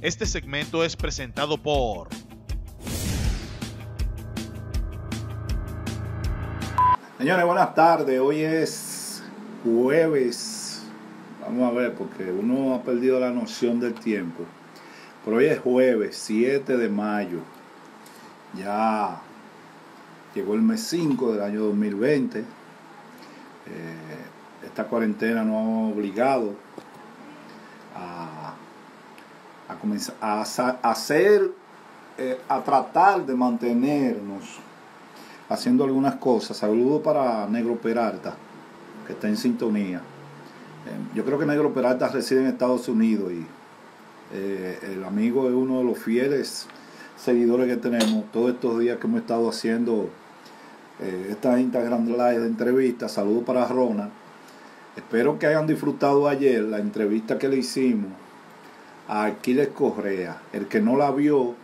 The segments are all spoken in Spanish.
Este segmento es presentado por... Señores, buenas tardes. Hoy es jueves. Vamos a ver, porque uno ha perdido la noción del tiempo. Pero hoy es jueves, 7 de mayo. Ya llegó el mes 5 del año 2020. Eh, esta cuarentena nos ha obligado a, a comenzar a, hacer, eh, a tratar de mantenernos haciendo algunas cosas. Saludo para Negro Peralta, que está en sintonía. Eh, yo creo que Negro Peralta reside en Estados Unidos y eh, el amigo es uno de los fieles seguidores que tenemos todos estos días que hemos estado haciendo eh, esta Instagram Live de entrevistas. Saludo para Rona. Espero que hayan disfrutado ayer la entrevista que le hicimos a Aquiles Correa. El que no la vio,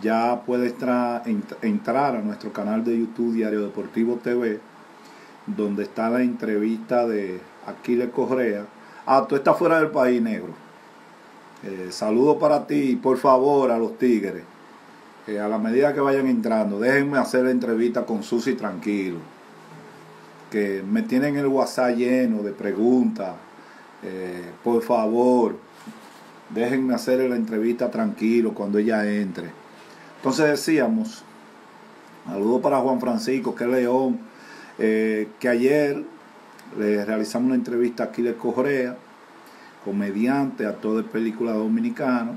ya puede entrar a nuestro canal de YouTube Diario Deportivo TV, donde está la entrevista de Aquiles Correa. Ah, tú estás fuera del país, negro. Eh, saludo para ti, por favor, a los Tigres. Eh, a la medida que vayan entrando, déjenme hacer la entrevista con Susi tranquilo. Que me tienen el WhatsApp lleno de preguntas. Eh, por favor, déjenme hacer la entrevista tranquilo cuando ella entre. Entonces decíamos, saludo para Juan Francisco, que es León, eh, que ayer le realizamos una entrevista aquí de Correa, comediante, actor de película dominicano,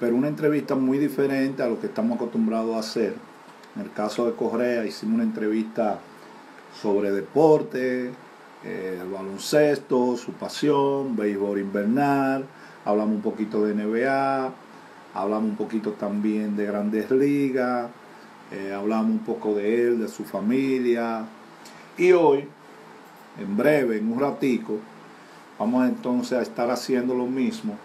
pero una entrevista muy diferente a lo que estamos acostumbrados a hacer. En el caso de Correa hicimos una entrevista sobre deporte, eh, el baloncesto, su pasión, béisbol invernal, hablamos un poquito de NBA, hablamos un poquito también de grandes ligas, eh, hablamos un poco de él, de su familia. Y hoy, en breve, en un ratico, vamos entonces a estar haciendo lo mismo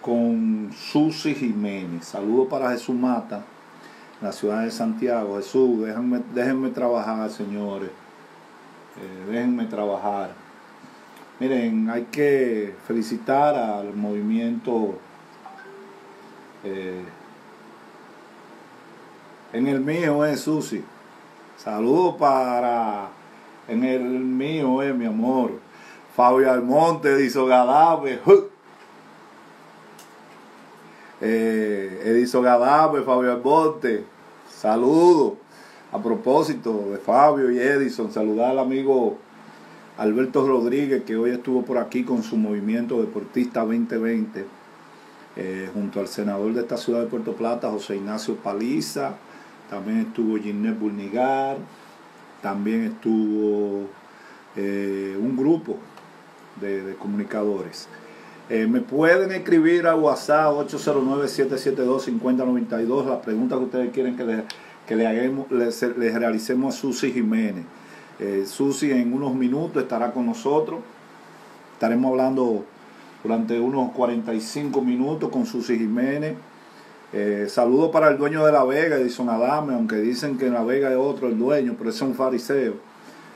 con Susi Jiménez. Saludos para Jesús Mata, la ciudad de Santiago. Jesús, déjenme, déjenme trabajar, señores. Eh, déjenme trabajar. Miren, hay que felicitar al movimiento eh, en el mío es Susi. Saludos para. En el mío es mi amor. Fabio Almonte de Gadave. Eh, Gadave, Fabio Almonte. Saludos. A propósito de Fabio y Edison, saludar al amigo Alberto Rodríguez que hoy estuvo por aquí con su movimiento deportista 2020 eh, junto al senador de esta ciudad de Puerto Plata, José Ignacio Paliza, también estuvo Ginés Burnigar, también estuvo eh, un grupo de, comunicadores. Eh, me pueden escribir a WhatsApp 809-772-5092 las preguntas que ustedes quieren que le, que le, hagamos, realicemos a Susi Jiménez. Susi en unos minutos estará con nosotros. Estaremos hablando durante unos 45 minutos con Susi Jiménez. Eh, saludo para el dueño de La Vega, Edison Adame, aunque dicen que en La Vega es otro el dueño, pero ese es un fariseo.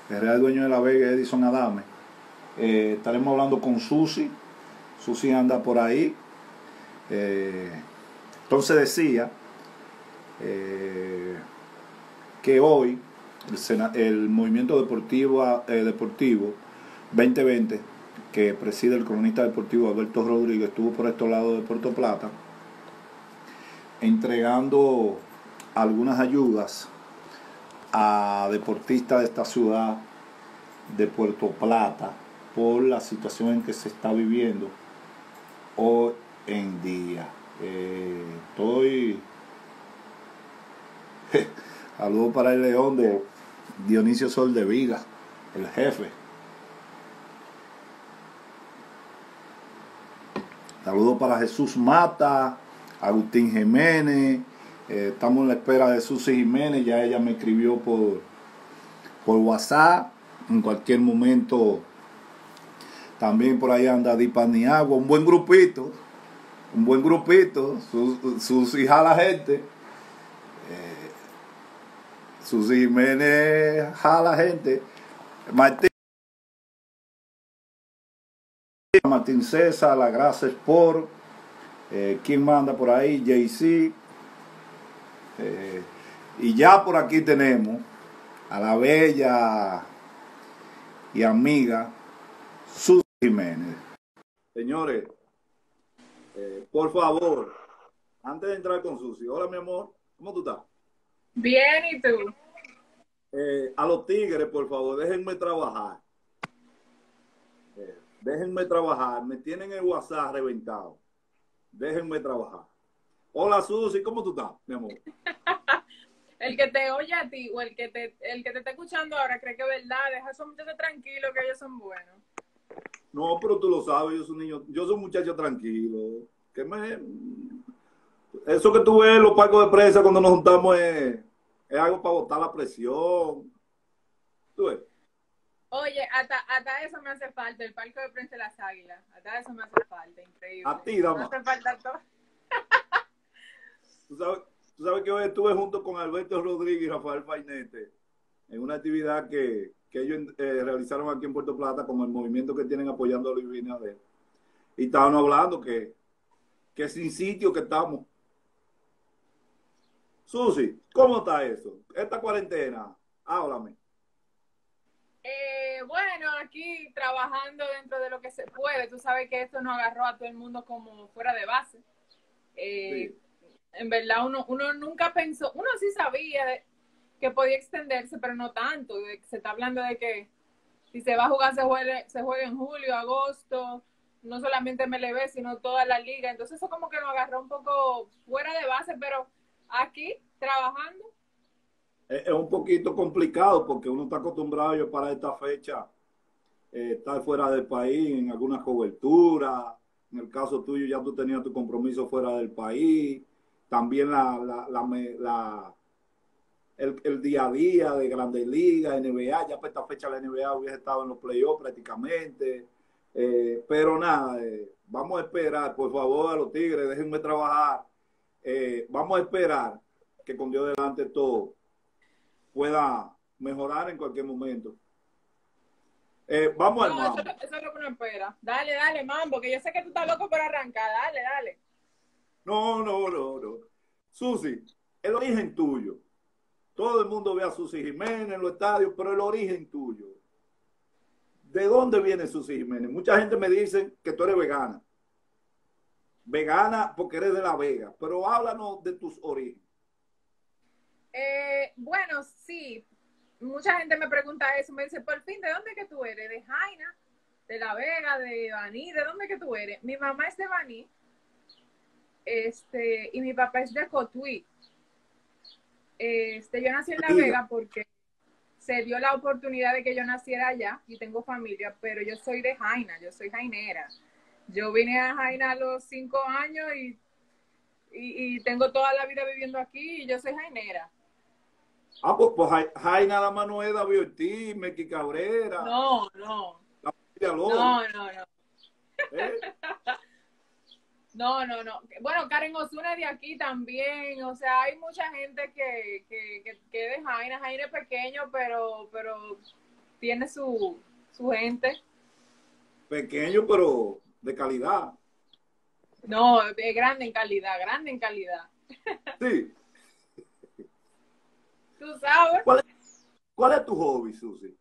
El real dueño de La Vega es Edison Adame. Eh, estaremos hablando con Susi. Susi anda por ahí. Eh, entonces decía que hoy el, movimiento deportivo, deportivo 2020 que preside el cronista deportivo Alberto Rodríguez, estuvo por estos lados de Puerto Plata, entregando algunas ayudas a deportistas de esta ciudad de Puerto Plata por la situación en que se está viviendo hoy en día. Eh, estoy. Saludos para el león de Dionisio Sol de Viga, el jefe. Saludos para Jesús Mata, Agustín Jiménez. Eh, estamos en la espera de Susi Jiménez. Ya ella me escribió por, por WhatsApp. En cualquier momento también por ahí anda Dipaniagua. Un buen grupito. Un buen grupito. Susi jala gente. Susi Jiménez jala gente. Martín. Martín César, La Grasa Sport, Eh, ¿Quién manda por ahí? Jay-Z. Eh, y ya por aquí tenemos a la bella y amiga Susi Jiménez. Señores, eh, por favor, antes de entrar con Susi, hola mi amor, ¿cómo tú estás? Bien, ¿y tú? Eh, a los tigres, por favor, déjenme trabajar. Eh, déjenme trabajar. Me tienen el WhatsApp reventado. Déjenme trabajar. Hola, Susi, ¿cómo tú estás, mi amor? el que te oye a ti o el que te, el que te está escuchando ahora cree que es verdad. Deja a esos muchachos tranquilos que ellos son buenos. No, pero tú lo sabes, yo soy un niño, yo soy un muchacho tranquilo. Que me... Eso que tú ves en los parques de prensa cuando nos juntamos es es algo para botar la presión. ¿Tú ves? Oye, hasta, hasta eso me hace falta, el palco de prensa de las águilas. Hasta eso me hace falta, increíble. A ti, dama. Me hace falta todo. ¿Tú sabes, tú sabes que hoy estuve junto con Alberto Rodríguez y Rafael Fainete en una actividad que, que ellos eh, realizaron aquí en Puerto Plata con el movimiento que tienen apoyando a Luis Binader. Y estaban hablando que, que sin sitio que estamos. Susi, ¿cómo está eso? Esta cuarentena, háblame. Eh, bueno, aquí trabajando dentro de lo que se puede. Tú sabes que esto nos agarró a todo el mundo como fuera de base. Eh, en verdad, uno, uno nunca pensó, uno sí sabía que podía extenderse, pero no tanto. Se está hablando de que si se va a jugar, se juegue, se juega en julio, agosto, no solamente MLB, sino toda la liga. Entonces eso como que nos agarró un poco fuera de base, pero aquí trabajando. Es, un poquito complicado porque uno está acostumbrado yo para esta fecha eh, estar fuera del país en alguna cobertura. En el caso tuyo ya tú tenías tu compromiso fuera del país. También la, la, la, el, el, día a día de Grandes Ligas, NBA. Ya para esta fecha la NBA hubiese estado en los playoffs prácticamente. Eh, pero nada, eh, vamos a esperar, por favor, a los Tigres, déjenme trabajar eh, vamos a esperar que con Dios delante todo pueda mejorar en cualquier momento. Eh, vamos al mambo. Eso, es lo que uno espera. Dale, dale, mambo, que yo sé que tú estás loco por arrancar. Dale, dale. No, no, no, no. Susi, el origen tuyo. Todo el mundo ve a Susi Jiménez en los estadios, pero el origen tuyo. ¿De dónde viene Susi Jiménez? Mucha gente me dice que tú eres vegana vegana porque eres de La Vega, pero háblanos de tus orígenes. Eh, bueno, sí, mucha gente me pregunta eso, me dice, por fin, ¿de dónde que tú eres? ¿De Jaina? ¿De La Vega? ¿De Baní? ¿De dónde que tú eres? Mi mamá es de Baní, este, y mi papá es de Cotuí. Este, yo nací en La Vega porque se dio la oportunidad de que yo naciera allá y tengo familia, pero yo soy de Jaina, yo soy jainera. Yo vine a Jaina a los cinco años y, y, tengo toda la vida viviendo aquí y yo soy jainera. Ah, pues, pues Jaina la Manuela, David Ortiz, Mequi Cabrera. No, no. no, no, no. ¿Eh? No, no, no. Bueno, Karen Osuna de aquí también. O sea, hay mucha gente que, que, que, que de Jaina. Jaina es pequeño, pero, pero tiene su, su gente. Pequeño, pero de calidad. No, es grande en calidad, grande en calidad. Sí. ¿Tú sabes? ¿Cuál es, tu hobby, Susi?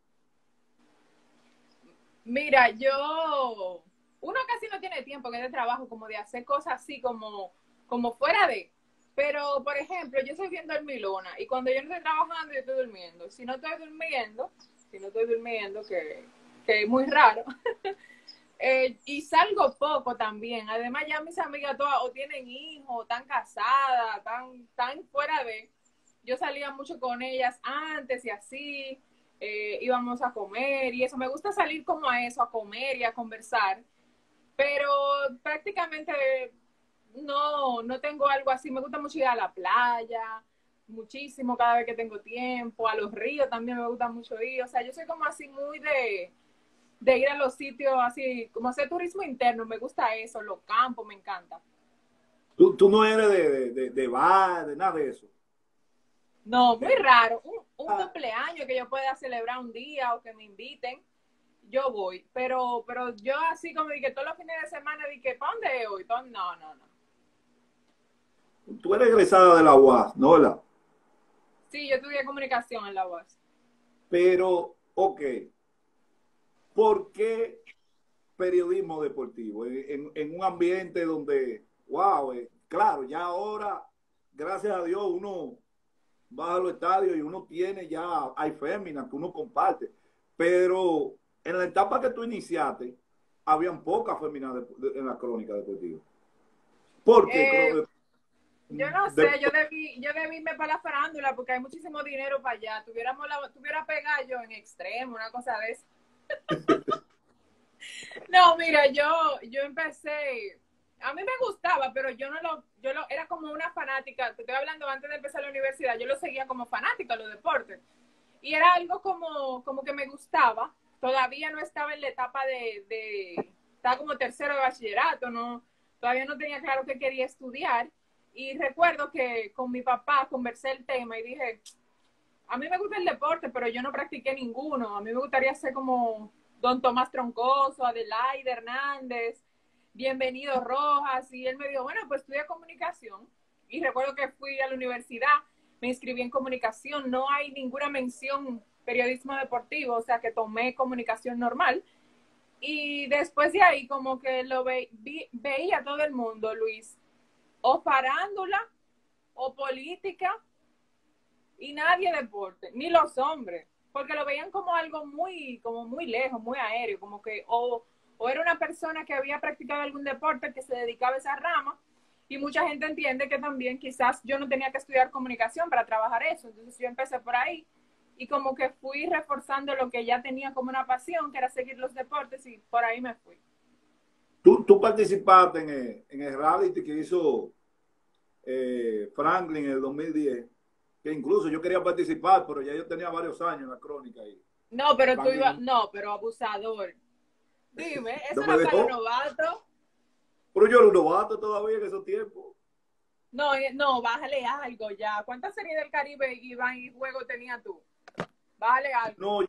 Mira, yo, uno casi no tiene tiempo que de trabajo como de hacer cosas así como, como fuera de. Pero, por ejemplo, yo estoy viendo el Milona y cuando yo no estoy trabajando, yo estoy durmiendo. Si no estoy durmiendo, si no estoy durmiendo, que, que es muy raro, Eh, y salgo poco también. Además, ya mis amigas todas o tienen hijos, están casadas, están, tan fuera de. Yo salía mucho con ellas antes y así. Eh, íbamos a comer y eso. Me gusta salir como a eso, a comer y a conversar. Pero prácticamente no, no tengo algo así. Me gusta mucho ir a la playa, muchísimo cada vez que tengo tiempo. A los ríos también me gusta mucho ir. O sea, yo soy como así muy de de ir a los sitios así, como hacer turismo interno, me gusta eso, los campos, me encanta. Tú, tú no eres de, de, de, bar, de nada de eso. No, muy raro. Un, un ah. cumpleaños que yo pueda celebrar un día o que me inviten, yo voy. Pero, pero yo así como dije todos los fines de semana dije, ¿para dónde hoy? No, no, no. tú eres egresada de la UAS, ¿no? ¿verdad? Sí, yo estudié comunicación en la UAS. Pero, ok, ¿por qué periodismo deportivo? En, en un ambiente donde, wow, eh, claro, ya ahora, gracias a Dios, uno va a los estadios y uno tiene ya, hay féminas que uno comparte, pero en la etapa que tú iniciaste, habían pocas féminas en la crónica deportiva. ¿Por qué? Eh, yo no sé, yo debí, yo debí irme para la farándula porque hay muchísimo dinero para allá. Tuviéramos la, tuviera pegado yo en extremo, una cosa de eso. No, mira, yo, yo empecé, a mí me gustaba, pero yo no lo, yo lo, era como una fanática, te estoy hablando antes de empezar la universidad, yo lo seguía como fanática, los deportes. Y era algo como, como que me gustaba. Todavía no estaba en la etapa de, de estaba como tercero de bachillerato, no, todavía no tenía claro qué quería estudiar y recuerdo que con mi papá conversé el tema y dije, a mí me gusta el deporte, pero yo no practiqué ninguno. A mí me gustaría ser como don Tomás Troncoso, Adelaide Hernández, Bienvenido Rojas. Y él me dijo, bueno, pues estudia comunicación. Y recuerdo que fui a la universidad, me inscribí en comunicación. No hay ninguna mención periodismo deportivo, o sea que tomé comunicación normal. Y después de ahí, como que lo ve, veía todo el mundo, Luis, o farándula o política y nadie deporte, ni los hombres, porque lo veían como algo muy, como muy lejos, muy aéreo, como que o, o era una persona que había practicado algún deporte que se dedicaba a esa rama y mucha gente entiende que también quizás yo no tenía que estudiar comunicación para trabajar eso, entonces yo empecé por ahí y como que fui reforzando lo que ya tenía como una pasión, que era seguir los deportes y por ahí me fui. Tú, tú participaste en el, en que hizo eh, Franklin en el 2010, que incluso yo quería participar, pero ya yo tenía varios años en la crónica ahí. No, pero tú ibas, no, pero abusador. Dime, eso no, es para un novato. Pero yo era un novato todavía en esos tiempos. No, eh, no, bájale algo ya. ¿Cuántas series del Caribe Iván y juego tenía tú? Bájale algo. No,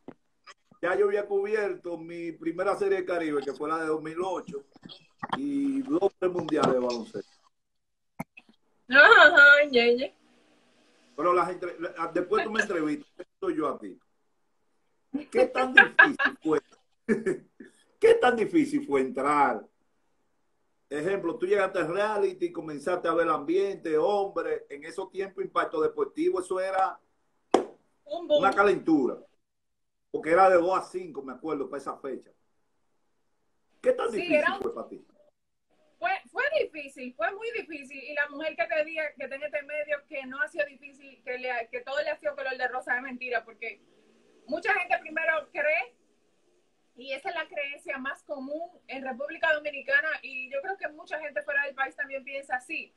ya yo había cubierto mi primera serie del Caribe, que fue la de 2008, y dos mundiales de baloncesto. Ajá, Pero las después tú me entrevistas, soy yo a ti. ¿Qué tan difícil fue? ¿Qué tan difícil fue entrar? Ejemplo, tú llegaste al reality, y comenzaste a ver el ambiente, hombre, en esos tiempos impacto deportivo, eso era una calentura. Porque era de 2 a 5, me acuerdo, para esa fecha. ¿Qué tan difícil fue para ti? Fue, fue difícil, fue muy difícil. Y la mujer que te diga que en este medio que no ha sido difícil, que, le, que todo le ha sido color de rosa es mentira, porque mucha gente primero cree, y esa es la creencia más común en República Dominicana, y yo creo que mucha gente fuera del país también piensa así,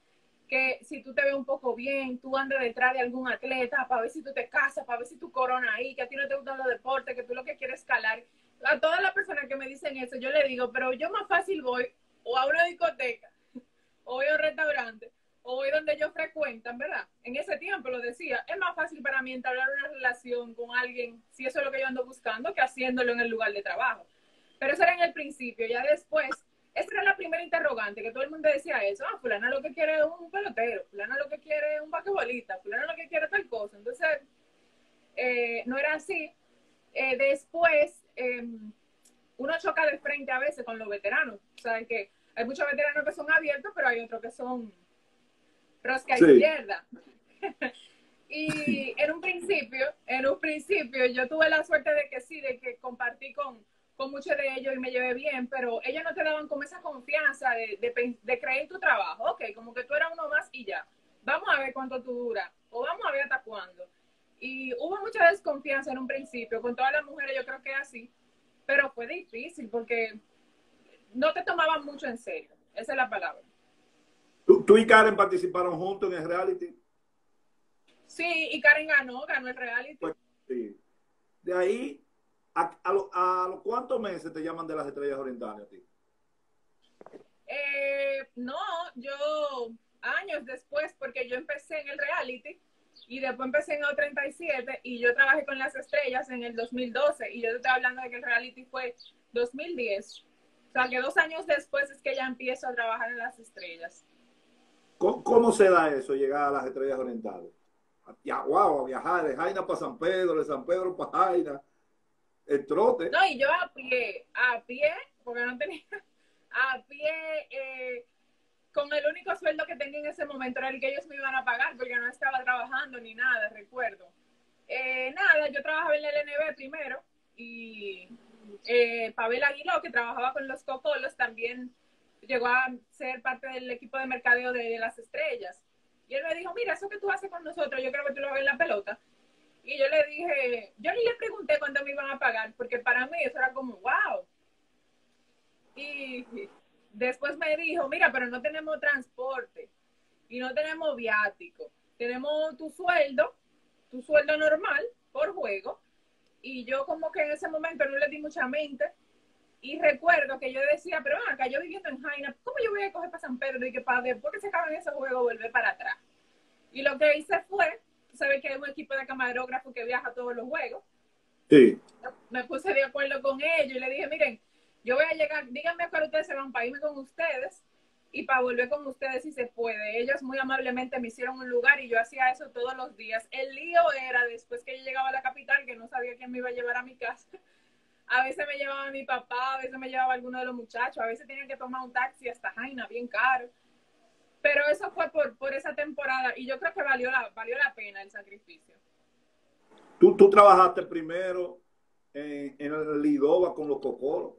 que si tú te ves un poco bien, tú andas detrás de algún atleta para ver si tú te casas, para ver si tú corona ahí, que a ti no te gustan los deportes, que tú lo que quieres escalar. A todas las personas que me dicen eso, yo le digo, pero yo más fácil voy o a una discoteca, o voy a un restaurante, o voy donde ellos frecuentan, ¿verdad? En ese tiempo lo decía, es más fácil para mí entablar una relación con alguien, si eso es lo que yo ando buscando, que haciéndolo en el lugar de trabajo. Pero eso era en el principio, ya después, esa era la primera interrogante, que todo el mundo decía eso, ah, fulana lo que quiere es un pelotero, fulana lo que quiere es un basquetbolista, fulana lo que quiere tal cosa. Entonces, eh, no era así. Eh, después, em, uno choca de frente a veces con los veteranos. Saben que hay muchos veteranos que son abiertos, pero hay otros que son rosca izquierda. y en un principio, en un principio, yo tuve la suerte de que sí, de que compartí con, con muchos de ellos y me llevé bien, pero ellos no te daban como esa confianza de, de, creer en tu trabajo. Ok, como que tú eras uno más y ya. Vamos a ver cuánto tú duras, o vamos a ver hasta cuándo. Y hubo mucha desconfianza en un principio, con todas las mujeres yo creo que así, pero fue difícil porque no te tomaban mucho en serio. Esa es la palabra. ¿Tú, y Karen participaron juntos en el reality? Sí, y Karen ganó, ganó el reality. Pues, sí. De ahí, ¿a, a, los cuántos meses te llaman de las estrellas orientales a ti? Eh, no, yo años después, porque yo empecé en el reality y después empecé en O37 y yo trabajé con las estrellas en el 2012 y yo te estoy hablando de que el reality fue 2010. O sea, que dos años después es que ya empiezo a trabajar en las estrellas. ¿Cómo, cómo se da eso, llegar a las estrellas orientales? Ya, wow, a viajar de Jaina para San Pedro, de San Pedro para Jaina, el trote. No, y yo a pie, a pie, porque no tenía, a pie, eh, con el único sueldo que tenía en ese momento era el que ellos me iban a pagar, porque no estaba trabajando ni nada, recuerdo. Eh, nada, yo trabajaba en el LNB primero, y eh, Pavel Aguiló, que trabajaba con los Cocolos, también llegó a ser parte del equipo de mercadeo de, las estrellas. Y él me dijo, mira, eso que tú haces con nosotros, yo creo que tú lo hagas en la pelota. Y yo le dije, yo ni le pregunté cuánto me iban a pagar, porque para mí eso era como, wow. Y después me dijo, mira, pero no tenemos transporte y no tenemos viático. Tenemos tu sueldo, tu sueldo normal por juego. Y yo como que en ese momento no le di mucha mente. Y recuerdo que yo decía, pero acá yo viviendo en Jaina, ¿cómo yo voy a coger para San Pedro y que para después que se acaben esos juegos volver para atrás? Y lo que hice fue, sabes que hay un equipo de camarógrafos que viaja a todos los juegos. Sí. Me puse de acuerdo con ellos y le dije, miren, yo voy a llegar, díganme a cuál ustedes se van para irme con ustedes y para volver con ustedes si se puede. Ellos muy amablemente me hicieron un lugar y yo hacía eso todos los días. El lío era después que yo llegaba a la capital que no sabía quién me iba a llevar a mi casa. A veces me llevaba mi papá, a veces me llevaba alguno de los muchachos, a veces tenían que tomar un taxi hasta Jaina, bien caro. Pero eso fue por, por esa temporada y yo creo que valió la, valió la pena el sacrificio. Tú, tú trabajaste primero en, en el Lidova con los Cocolos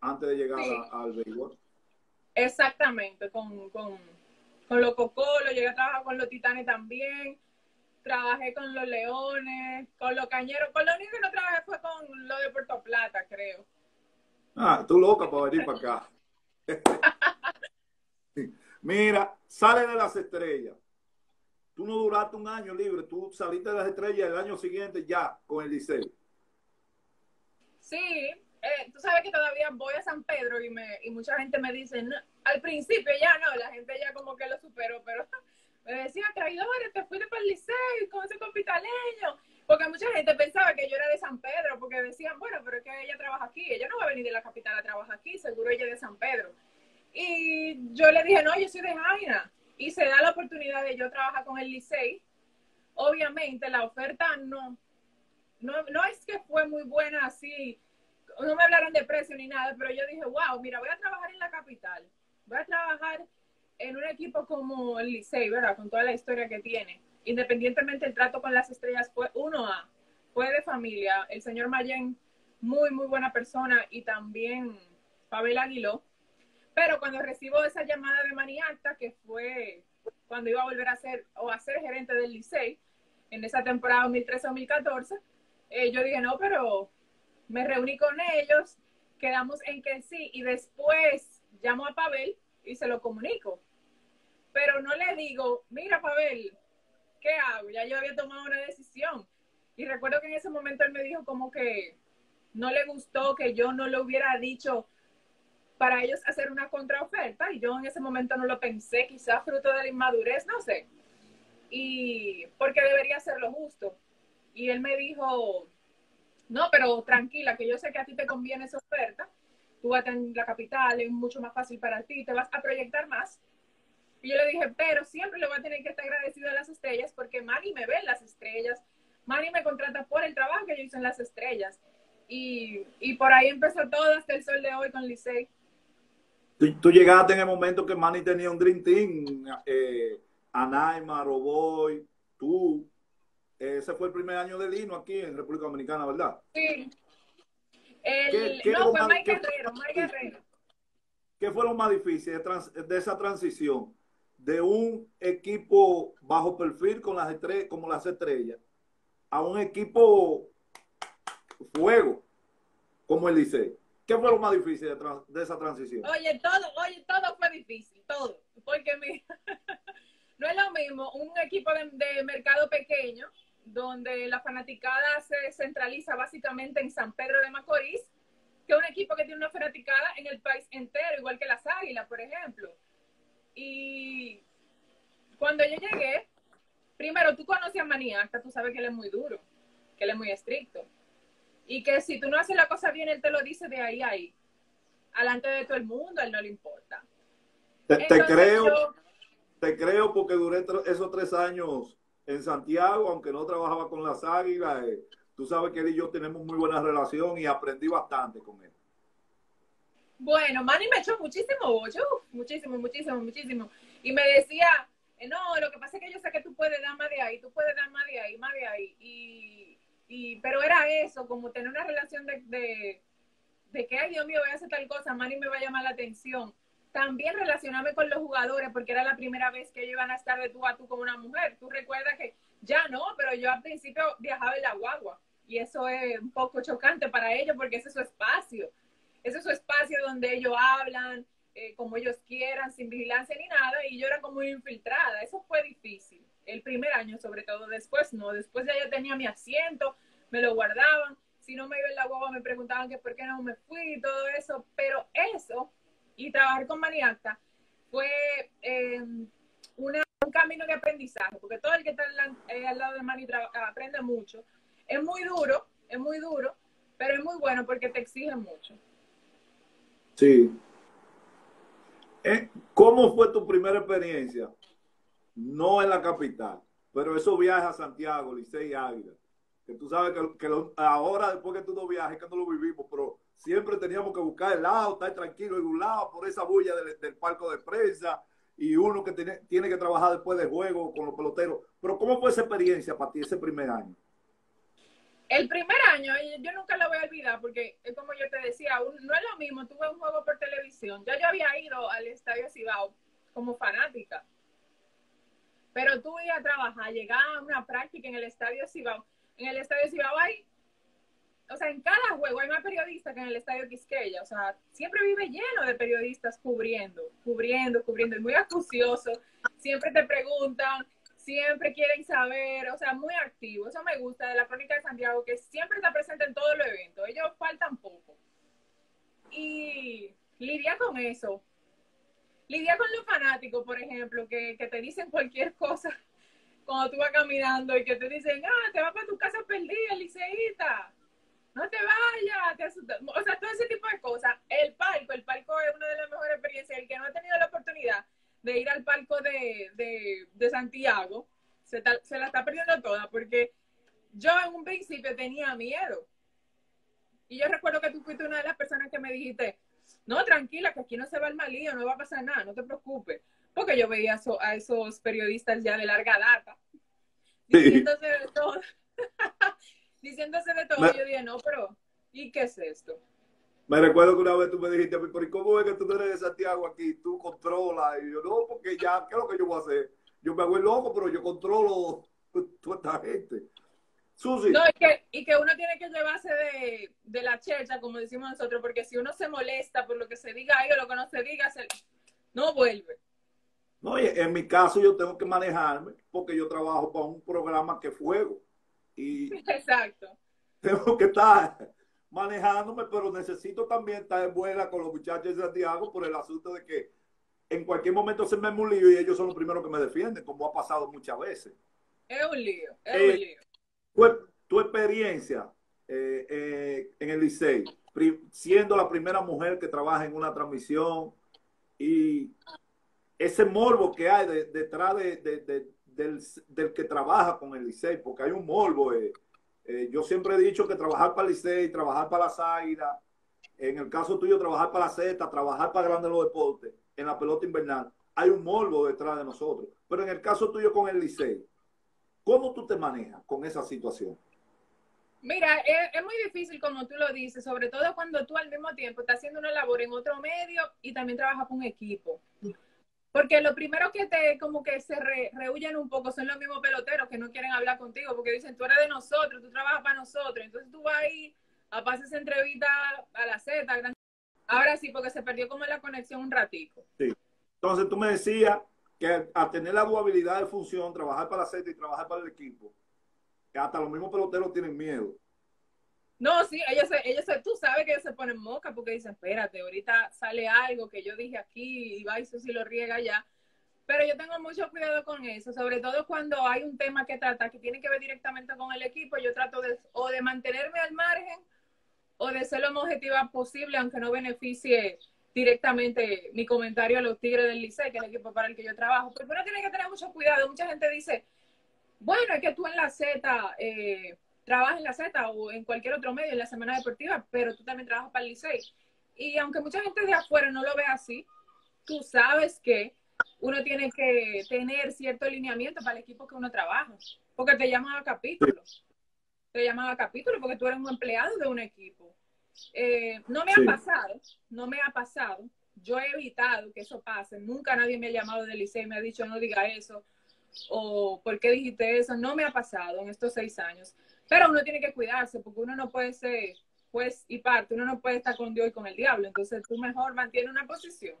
antes de llegar Sí. a- al béisbol. Exactamente, con, con, con los cocolos, llegué a trabajar con los titanes también, trabajé con los leones, con los cañeros, con lo único que no trabajé fue con lo de Puerto Plata, creo. Ah, tú loca para venir para acá. Mira, sale de las estrellas. Tú no duraste un año libre, tú saliste de las estrellas el año siguiente ya con el Licey. Sí, eh, tú sabes que todavía voy a San Pedro y, me, y mucha gente me dice, "No", al principio ya no, la gente ya como que lo superó, pero me decía, traidores, te fuiste para el liceo con ese compitaleño. Porque mucha gente pensaba que yo era de San Pedro, porque decían, bueno, pero es que ella trabaja aquí, ella no va a venir de la capital a trabajar aquí, seguro ella es de San Pedro. Y yo le dije, no, yo soy de Jaina. Y se da la oportunidad de yo trabajar con el Licey. Obviamente la oferta no, no, no es que fue muy buena así, no me hablaron de precio ni nada, pero yo dije, wow, mira, voy a trabajar en la capital, voy a trabajar en un equipo como el Licey, ¿verdad? Con toda la historia que tiene. Independientemente el trato con las estrellas fue uno a fue de familia. El señor Mayen, muy, muy buena persona y también Pavel Aguiló. Pero cuando recibo esa llamada de Maniacta, que fue cuando iba a volver a ser o a ser gerente del Licey, en esa temporada 2013-2014, eh, yo dije, no, pero me reuní con ellos, quedamos en que sí, y después llamo a Pavel y se lo comunico. Pero no le digo, mira, Pavel, ¿qué hago? Ya yo había tomado una decisión. Y recuerdo que en ese momento él me dijo como que no le gustó que yo no le hubiera dicho para ellos hacer una contraoferta y yo en ese momento no lo pensé, quizás fruto de la inmadurez, no sé. Y porque debería ser lo justo. Y él me dijo, no, pero tranquila, que yo sé que a ti te conviene esa oferta, tú vas a tener la capital, es mucho más fácil para ti, te vas a proyectar más. Y yo le dije, pero siempre le voy a tener que estar agradecido a las estrellas porque Manny me ve en las estrellas, Manny me contrata por el trabajo que yo hice en las estrellas. Y, y por ahí empezó todo hasta el sol de hoy con Licey. Tú, tú llegaste en el momento que Manny tenía un Dream Team, eh, Anaima, Roboy, tú. Ese fue el primer año de Lino aquí en República Dominicana, ¿verdad? Sí. El, ¿Qué- qué no, fue más- Mike qué- Guerrero, Mike Guerrero. ¿Qué fue lo más difícil de, trans- de esa transición? De un equipo bajo perfil con las estrellas, como las estrellas a un equipo fuego como el Licey. ¿Qué fue lo más difícil de, trans- de esa transición? Oye, todo, oye, todo fue difícil, todo. Porque mira, no es lo mismo un equipo de, de mercado pequeño, donde la fanaticada se centraliza básicamente en San Pedro de Macorís, que un equipo que tiene una fanaticada en el país entero, igual que las Águilas, por ejemplo. Y cuando yo llegué, primero tú conoces a Maniacta, tú sabes que él es muy duro, que él es muy estricto. Y que si tú no haces la cosa bien, él te lo dice de ahí a ahí. Alante de todo el mundo, a él no le importa. Te, creo, yo- te creo porque duré esos tres años en Santiago, aunque no trabajaba con las águilas. Eh, tú sabes que él y yo tenemos muy buena relación y aprendí bastante con él. Bueno, Manny me echó muchísimo bocho, muchísimo, muchísimo, muchísimo. Y me decía, eh, no, lo que pasa es que yo sé que tú puedes dar más de ahí, tú puedes dar más de ahí, más de ahí. Y, y pero era eso, como tener una relación de, de, de que, ay Dios mío, voy a hacer tal cosa, Manny me va a llamar la atención. También relacionarme con los jugadores, porque era la primera vez que ellos iban a estar de tú a tú como una mujer. Tú recuerdas que ya no, pero yo al principio viajaba en la guagua. Y eso es un poco chocante para ellos porque ese es su espacio ese es su espacio donde ellos hablan eh, como ellos quieran, sin vigilancia ni nada, y yo era como infiltrada. Eso fue difícil. El primer año, sobre todo, después no. Después ya yo tenía mi asiento, me lo guardaban. Si no me iba en la guagua, me preguntaban que por qué no me fui y todo eso. Pero eso, y trabajar con Maniacta, fue eh, un camino de aprendizaje, porque todo el que está eh, al, lado de Mani aprende mucho. Es muy duro, es muy duro, pero es muy bueno porque te exige mucho. Sí. Eh, ¿Cómo fue tu primera experiencia? No en la capital, pero esos viajes a Santiago, Licey y Águila, que tú sabes que, ahora después que tú no viajes, que no lo vivimos, pero siempre teníamos que buscar el lado, estar tranquilo en un lado por esa bulla del, del palco de prensa y uno que tiene, tiene que trabajar después de juego con los peloteros. Pero ¿cómo fue esa experiencia para ti ese primer año? El primer año, yo nunca lo voy a olvidar porque es como yo te decía, no es lo mismo, tuve un juego por televisión. Ya yo había ido al Estadio Cibao como fanática. Pero tú ibas a trabajar, llegaba a una práctica en el Estadio Cibao. En el Estadio Cibao hay, o sea, en cada juego hay más periodistas que en el Estadio Quisqueya. O sea, siempre vive lleno de periodistas cubriendo, cubriendo, cubriendo. Es muy acucioso. Siempre te preguntan, siempre quieren saber, o sea, muy activo. Eso me gusta de la Crónica de Santiago, que siempre está presente en todos los eventos. Ellos faltan poco. Y lidia con eso. Lidia con los fanáticos, por ejemplo, que, te dicen cualquier cosa cuando tú vas caminando y que te dicen, ah, te vas para tu casa perdida, liceíta. No te vayas. o sea, todo ese tipo de cosas. El palco, el palco es una de las mejores experiencias. El que no ha tenido la oportunidad de ir al palco de, Santiago, se, la está perdiendo toda, porque yo en un principio tenía miedo. Y yo recuerdo que tú fuiste una de las personas que me dijiste, no, tranquila, que aquí no se va el malío, no va a pasar nada, no te preocupes. Porque yo veía a esos periodistas ya de larga data, diciéndose de todo. diciéndose de todo. Yo dije, no, pero, ¿y qué es esto? Me recuerdo que una vez tú me dijiste, pero cómo es que tú no eres de Santiago aquí? Tú controlas. Y yo, no, porque ya, ¿qué es lo que yo voy a hacer? Yo me hago el loco, pero yo controlo toda esta gente. Susi. No, y que, y que uno tiene que llevarse de, de, la chercha, como decimos nosotros, porque si uno se molesta por lo que se diga ahí o lo que no se diga, se, no vuelve. No, en mi caso yo tengo que manejarme porque yo trabajo para un programa que fuego. Y Exacto. Tengo que estar manejándome, pero necesito también estar en buena con los muchachos de Santiago por el asunto de que en cualquier momento se me un lío y ellos son los primeros que me defienden, como ha pasado muchas veces. Es un lío, es un eh, lío. Tu, experiencia eh, eh, en el Licey, siendo la primera mujer que trabaja en una transmisión y ese morbo que hay detrás de, del, del, que trabaja con el Licey, porque hay un morbo. Eh, yo siempre he dicho que trabajar para el Licey, trabajar para las Águilas, en el caso tuyo, trabajar para la Z, trabajar para Grandes los Deportes, en la pelota invernal, hay un morbo detrás de nosotros. Pero en el caso tuyo con el Licey, ¿cómo tú te manejas con esa situación? Mira, es, es, muy difícil como tú lo dices, sobre todo cuando tú al mismo tiempo estás haciendo una labor en otro medio y también trabajas con un equipo. Porque lo primero que te, como que se rehuyen un poco son los mismos peloteros que no quieren hablar contigo, porque dicen, tú eres de nosotros, tú trabajas para nosotros. Entonces tú vas ahí a pasar esa entrevista a la Z. Ahora sí, porque se perdió como la conexión un ratico. Sí. Entonces tú me decías que a tener la dualidad de función, trabajar para la Z y trabajar para el equipo, que hasta los mismos peloteros tienen miedo. No, sí, ellos, ellos, tú sabes que ellos se ponen moca porque dicen, espérate, ahorita sale algo que yo dije aquí y va y si lo riega ya. Pero yo tengo mucho cuidado con eso, sobre todo cuando hay un tema que trata que tiene que ver directamente con el equipo, yo trato de o de mantenerme al margen o de ser lo más objetiva posible, aunque no beneficie directamente mi comentario a los Tigres del Licey, que es el equipo para el que yo trabajo. Pero uno tiene que tener mucho cuidado. Mucha gente dice, bueno, es que tú en la Z eh, trabajas en la Z o en cualquier otro medio, en la semana deportiva, pero tú también trabajas para el Licey. Y aunque mucha gente de afuera no lo ve así, tú sabes que uno tiene que tener cierto alineamiento para el equipo que uno trabaja, porque te llaman a capítulo. Te llaman a capítulo porque tú eres un empleado de un equipo. Eh, no me ha pasado, no me ha pasado. Yo he evitado que eso pase. Nunca nadie me ha llamado del liceo y me ha dicho no diga eso o por qué dijiste eso. No me ha pasado en estos seis años. Pero uno tiene que cuidarse porque uno no puede ser juez y parte. Uno no puede estar con Dios y con el diablo. Entonces tú mejor mantienes una posición.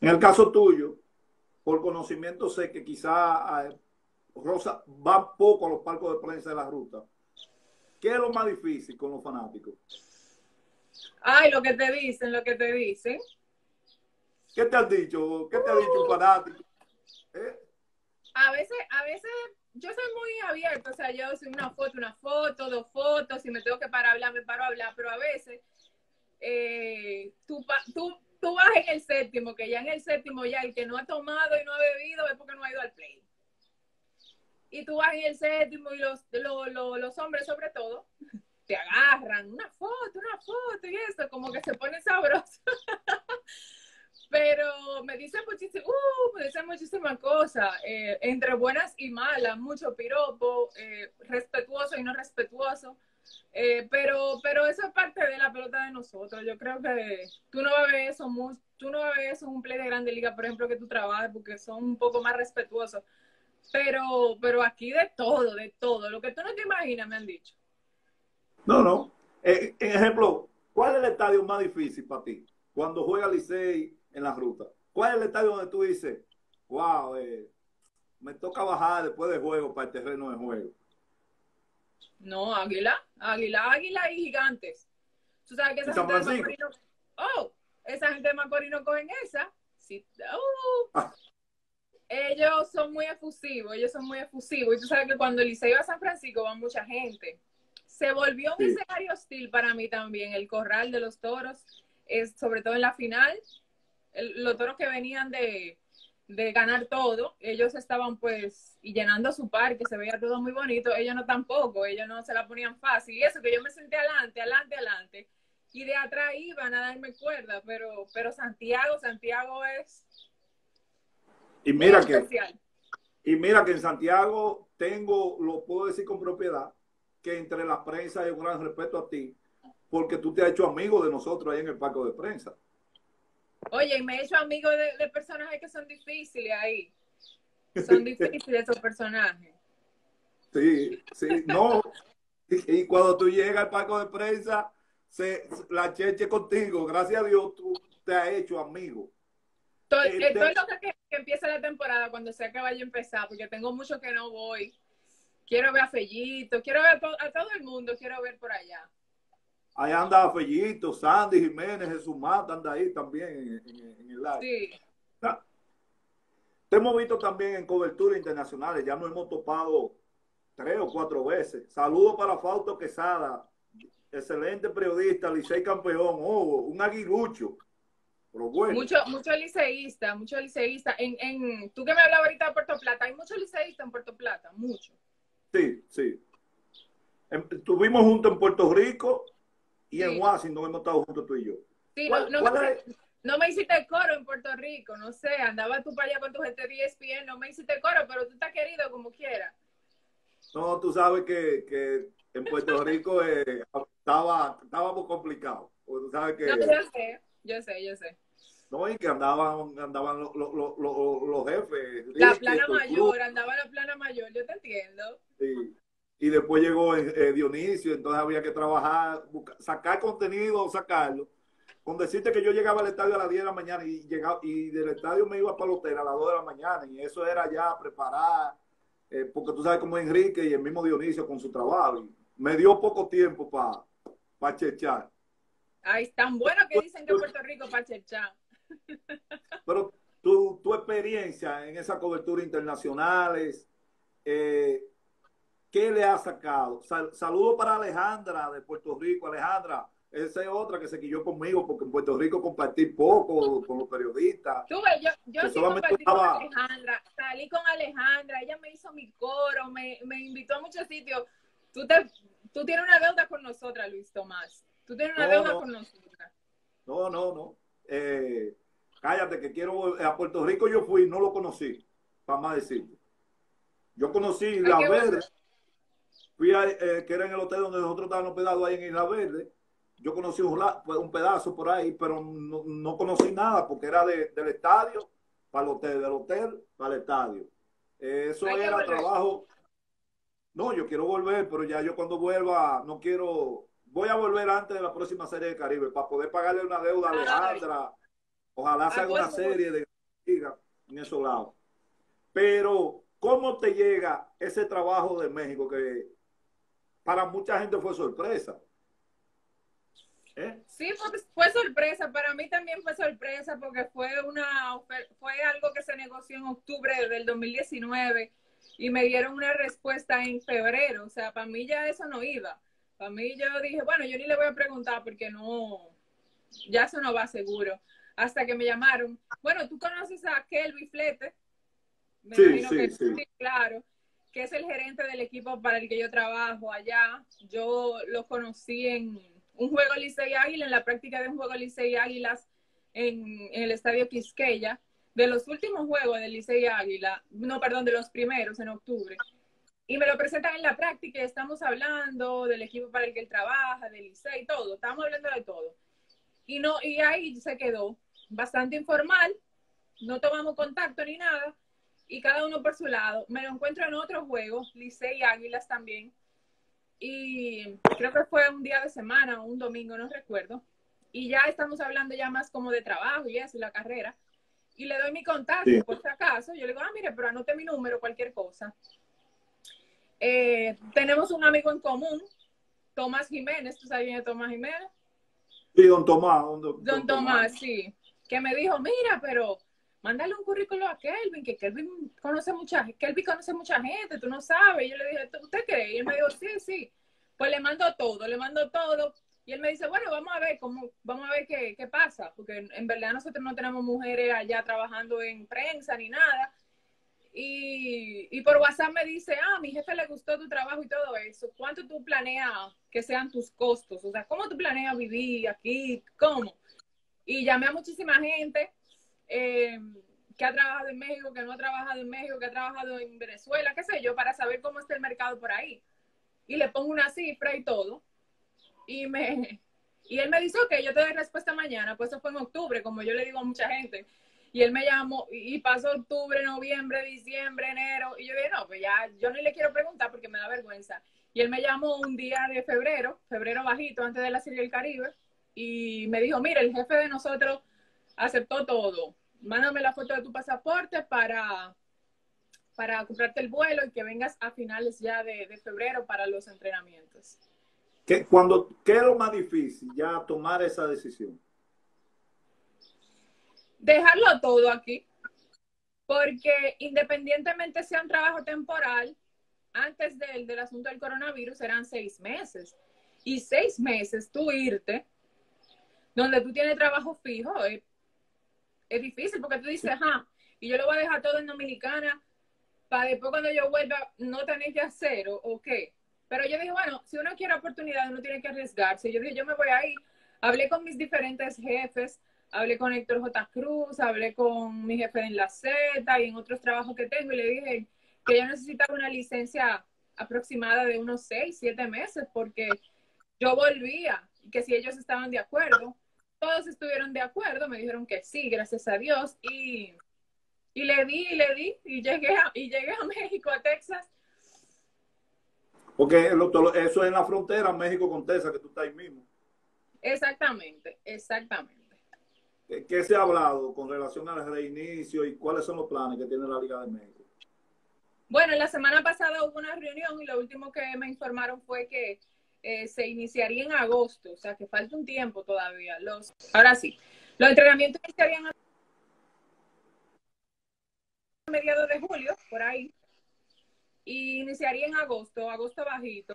En el caso tuyo, por conocimiento sé que quizá eh, Rosa va poco a los palcos de prensa de la ruta. ¿Qué es lo más difícil con los fanáticos? Ay, lo que te dicen, lo que te dicen. ¿Qué te has dicho? ¿Qué te ha dicho un fanático? ¿Eh? A veces, a veces yo soy muy abierto, o sea, yo soy una foto, una foto, dos fotos, si me tengo que parar a hablar, me paro a hablar, pero a veces eh, tú, tú tú vas en el séptimo, que ya en el séptimo ya el que no ha tomado y no ha bebido es porque no ha ido al play. Y tú vas en el séptimo y los, los, hombres sobre todo te agarran una foto, una foto y eso, como que se pone sabroso. Pero me dicen muchísimo, uh, me dicen muchísimas cosas, eh, entre buenas y malas, mucho piropo, eh, respetuoso y no respetuoso. Eh, pero, pero eso es parte de la pelota de nosotros. Yo creo que tú no vas eso, tú no vas eso en un play de grande liga, por ejemplo, que tú trabajas, porque son un poco más respetuosos. Pero, pero aquí de todo, de todo. Lo que tú no te imaginas, me han dicho. No, no. Eh, ejemplo, ¿cuál es el estadio más difícil para ti? Cuando juega Licey en la ruta. ¿Cuál es el estadio donde tú dices, wow, eh, me toca bajar después del juego para el terreno de juego? No, Águila, Águila, Águila y Gigantes. Tú sabes que esa gente de Macorís no... Oh, esa gente de Macorís no cogen esa. Sí. Oh. Ah. Ellos son muy efusivos, ellos son muy efusivos. Y tú sabes que cuando Liceo iba a San Francisco va mucha gente. Se volvió un escenario hostil para mí también, el corral de los toros, es, sobre todo en la final. los toros que venían de, de ganar todo, ellos estaban pues y llenando su parque, se veía todo muy bonito, ellos no tampoco, ellos no se la ponían fácil y eso que yo me senté adelante, adelante, adelante y de atrás iban a darme cuerda, pero pero Santiago, Santiago es y mira que especial. y mira que en Santiago tengo, lo puedo decir con propiedad, que entre la prensa hay un gran respeto a ti, porque tú te has hecho amigo de nosotros ahí en el parque de prensa. Oye, y me he hecho amigo de, personajes que son difíciles ahí. Son difíciles esos personajes. Sí, sí, no. Y, cuando tú llegas al parque de prensa, se, la cheche contigo. Gracias a Dios, tú te has hecho amigo. Estoy, Eh, estoy loca que, que empiece la temporada cuando sea que vaya a empezar, porque tengo mucho que no voy. Quiero ver a Fellito, quiero ver a, to- a todo el mundo, quiero ver por allá. Ahí anda Fellito, Sandy Jiménez, Jesús Mata, anda ahí también en, en- en el live. Sí. Ah. Te hemos visto también en cobertura internacionales, ya nos hemos topado tres o cuatro veces. Saludos para Fausto Quesada, excelente periodista, Licey campeón, oh, un aguilucho. Pero bueno, Mucho, mucho liceísta, mucho liceísta. En, en, tú que me hablabas ahorita de Puerto Plata, hay muchos liceístas en Puerto Plata, mucho. sí, sí. Em- Estuvimos juntos en Puerto Rico y en Sí. Washington hemos estado juntos tú y yo. Sí, ¿Cuál- no, me, es? no me hiciste coro en Puerto Rico, no sé, andaba tú para allá con tu gente de ESPN, no me hiciste coro, pero tú estás querido como quieras. No, tú sabes que, que en Puerto Rico eh, estaba, estábamos complicados. Porque Tú sabes que... No, yo sé, yo sé, yo sé. No, y que andaban, andaban los, los, los, los- los jefes. La plana mayor, andaba la plana mayor, yo te entiendo. club, y, después llegó eh, Dionisio, entonces había que trabajar, buscar- sacar contenido o sacarlo. Con decirte que yo llegaba al estadio a las 10 de la mañana y llegaba y del estadio me iba para el hotel a las 2 de la mañana y eso era ya preparar, eh, porque tú sabes cómo es Enrique y el mismo Dionisio con su trabajo. Y me dio poco tiempo para pa chechar. Ay, tan bueno que dicen que Puerto Rico para chechar. Pero tu, tu experiencia en esa cobertura internacionales, eh, ¿qué le ha sacado? Sal- saludo para Alejandra de Puerto Rico. Alejandra, esa es otra que se quilló conmigo porque en Puerto Rico compartí poco con los periodistas. Tú ves, yo, yo sí compartí con Alejandra, salí con Alejandra, ella me hizo mi coro, me, me invitó a muchos sitios. Tú, te, tú tienes una deuda con nosotras, Luis Tomás. Tú tienes una No, deuda no. con nosotras. No, no, no. Eh, cállate que quiero... A Puerto Rico yo fui, no lo conocí, para más decirte. Yo conocí La Verde. Fui a, eh, que era en el hotel donde nosotros estábamos hospedados ahí en Isla Verde. Yo conocí un, pedazo por ahí, pero no, no conocí nada porque era de- del estadio para el hotel, del hotel para el estadio. Eh, eso era volver. trabajo. No, yo quiero volver, pero ya yo cuando vuelva no quiero. Voy a volver antes de la próxima serie de Caribe para poder pagarle una deuda a Ay. Alejandra. Ojalá se Ah, haga una serie de liga en esos lados. Pero, ¿cómo te llega ese trabajo de México que para mucha gente fue sorpresa? ¿Eh? Sí, fue, fue sorpresa, para mí también fue sorpresa porque fue una fue algo que se negoció en octubre del 2019 y me dieron una respuesta en febrero, o sea, para mí ya eso no iba. Para mí yo dije, bueno, yo ni le voy a preguntar porque no, ya eso no va seguro. Hasta que me llamaron. Bueno, tú conoces a Kelby Flete. Me Sí, imagino sí, que sí. claro, que es el gerente del equipo para el que yo trabajo allá. Yo lo conocí en un juego Licey Águila, en la práctica de un juego Licey Águilas en, el estadio Quisqueya. De los últimos juegos del Licey Águila, no, perdón, de los primeros en octubre. Y me lo presentan en la práctica estamos hablando del equipo para el que él trabaja, del Licey, todo. Estamos hablando de todo. Y, no, y ahí se quedó bastante informal, no tomamos contacto ni nada, y cada uno por su lado. Me lo encuentro en otro juego, Licey y Águilas también, y creo que fue un día de semana, un domingo, no recuerdo, y ya estamos hablando ya más como de trabajo y eso, y la carrera, y le doy mi contacto, Sí. por si acaso, yo le digo, ah, mire, pero anote mi número, cualquier cosa. Eh, tenemos un amigo en común, Tomás Jiménez, ¿tú sabes quién es Tomás Jiménez? Sí, don Tomás. Don, don- Don Tomás, sí, que me dijo, mira, pero mándale un currículo a Kelvin, que Kelvin conoce mucha, Kelvin conoce mucha gente, tú no sabes. Y yo le dije, ¿usted cree? Y él me dijo, sí, sí. Pues le mando todo, le mando todo. Y él me dice, bueno, vamos a ver cómo, vamos a ver qué, qué pasa, porque en, verdad nosotros no tenemos mujeres allá trabajando en prensa ni nada. Y, y por WhatsApp me dice, ah, mi jefe le gustó tu trabajo y todo eso. ¿Cuánto tú planeas que sean tus costos? O sea, ¿cómo tú planeas vivir aquí? ¿Cómo? Y llamé a muchísima gente eh, que ha trabajado en México, que no ha trabajado en México, que ha trabajado en Venezuela, qué sé yo, para saber cómo está el mercado por ahí. Y le pongo una cifra y todo. Y me y él me dice, ok, yo te doy respuesta mañana. Pues eso fue en octubre, como yo le digo a mucha gente. Y él me llamó, y pasó octubre, noviembre, diciembre, enero. Y yo dije, no, pues ya, yo ni le quiero preguntar porque me da vergüenza. Y él me llamó un día de febrero, febrero bajito, antes de la Serie del Caribe. Y me dijo, mira, el jefe de nosotros aceptó todo. mándame la foto de tu pasaporte para, para comprarte el vuelo y que vengas a finales ya de, de febrero para los entrenamientos. ¿Qué, cuando, ¿Qué es lo más difícil ya tomar esa decisión? Dejarlo todo aquí, porque independientemente sea un trabajo temporal, antes del, del asunto del coronavirus eran seis meses. Y seis meses tú irte, donde tú tienes trabajo fijo, es, es difícil porque tú dices, ajá, y yo lo voy a dejar todo en Dominicana para después cuando yo vuelva no tener que hacer o, o qué. Pero yo dije, bueno, si uno quiere oportunidad, uno tiene que arriesgarse. Yo dije, yo me voy a ir. Hablé con mis diferentes jefes, hablé con Héctor J. Cruz, hablé con mi jefe en la Z y en otros trabajos que tengo y le dije que yo necesitaba una licencia aproximada de unos seis, siete meses porque yo volvía y que si ellos estaban de acuerdo, todos estuvieron de acuerdo, me dijeron que sí, gracias a Dios y, y le di y le di y llegué a, y llegué a México, a Texas. Porque eso es en la frontera México con Texas, que tú estás ahí mismo. Exactamente, exactamente. ¿Qué se ha hablado con relación al reinicio y cuáles son los planes que tiene la Liga de México? Bueno, la semana pasada hubo una reunión y lo último que me informaron fue que eh, se iniciaría en agosto, o sea que falta un tiempo todavía. Los, ahora sí, los entrenamientos iniciarían a mediados de julio, por ahí, y iniciaría en agosto, agosto bajito,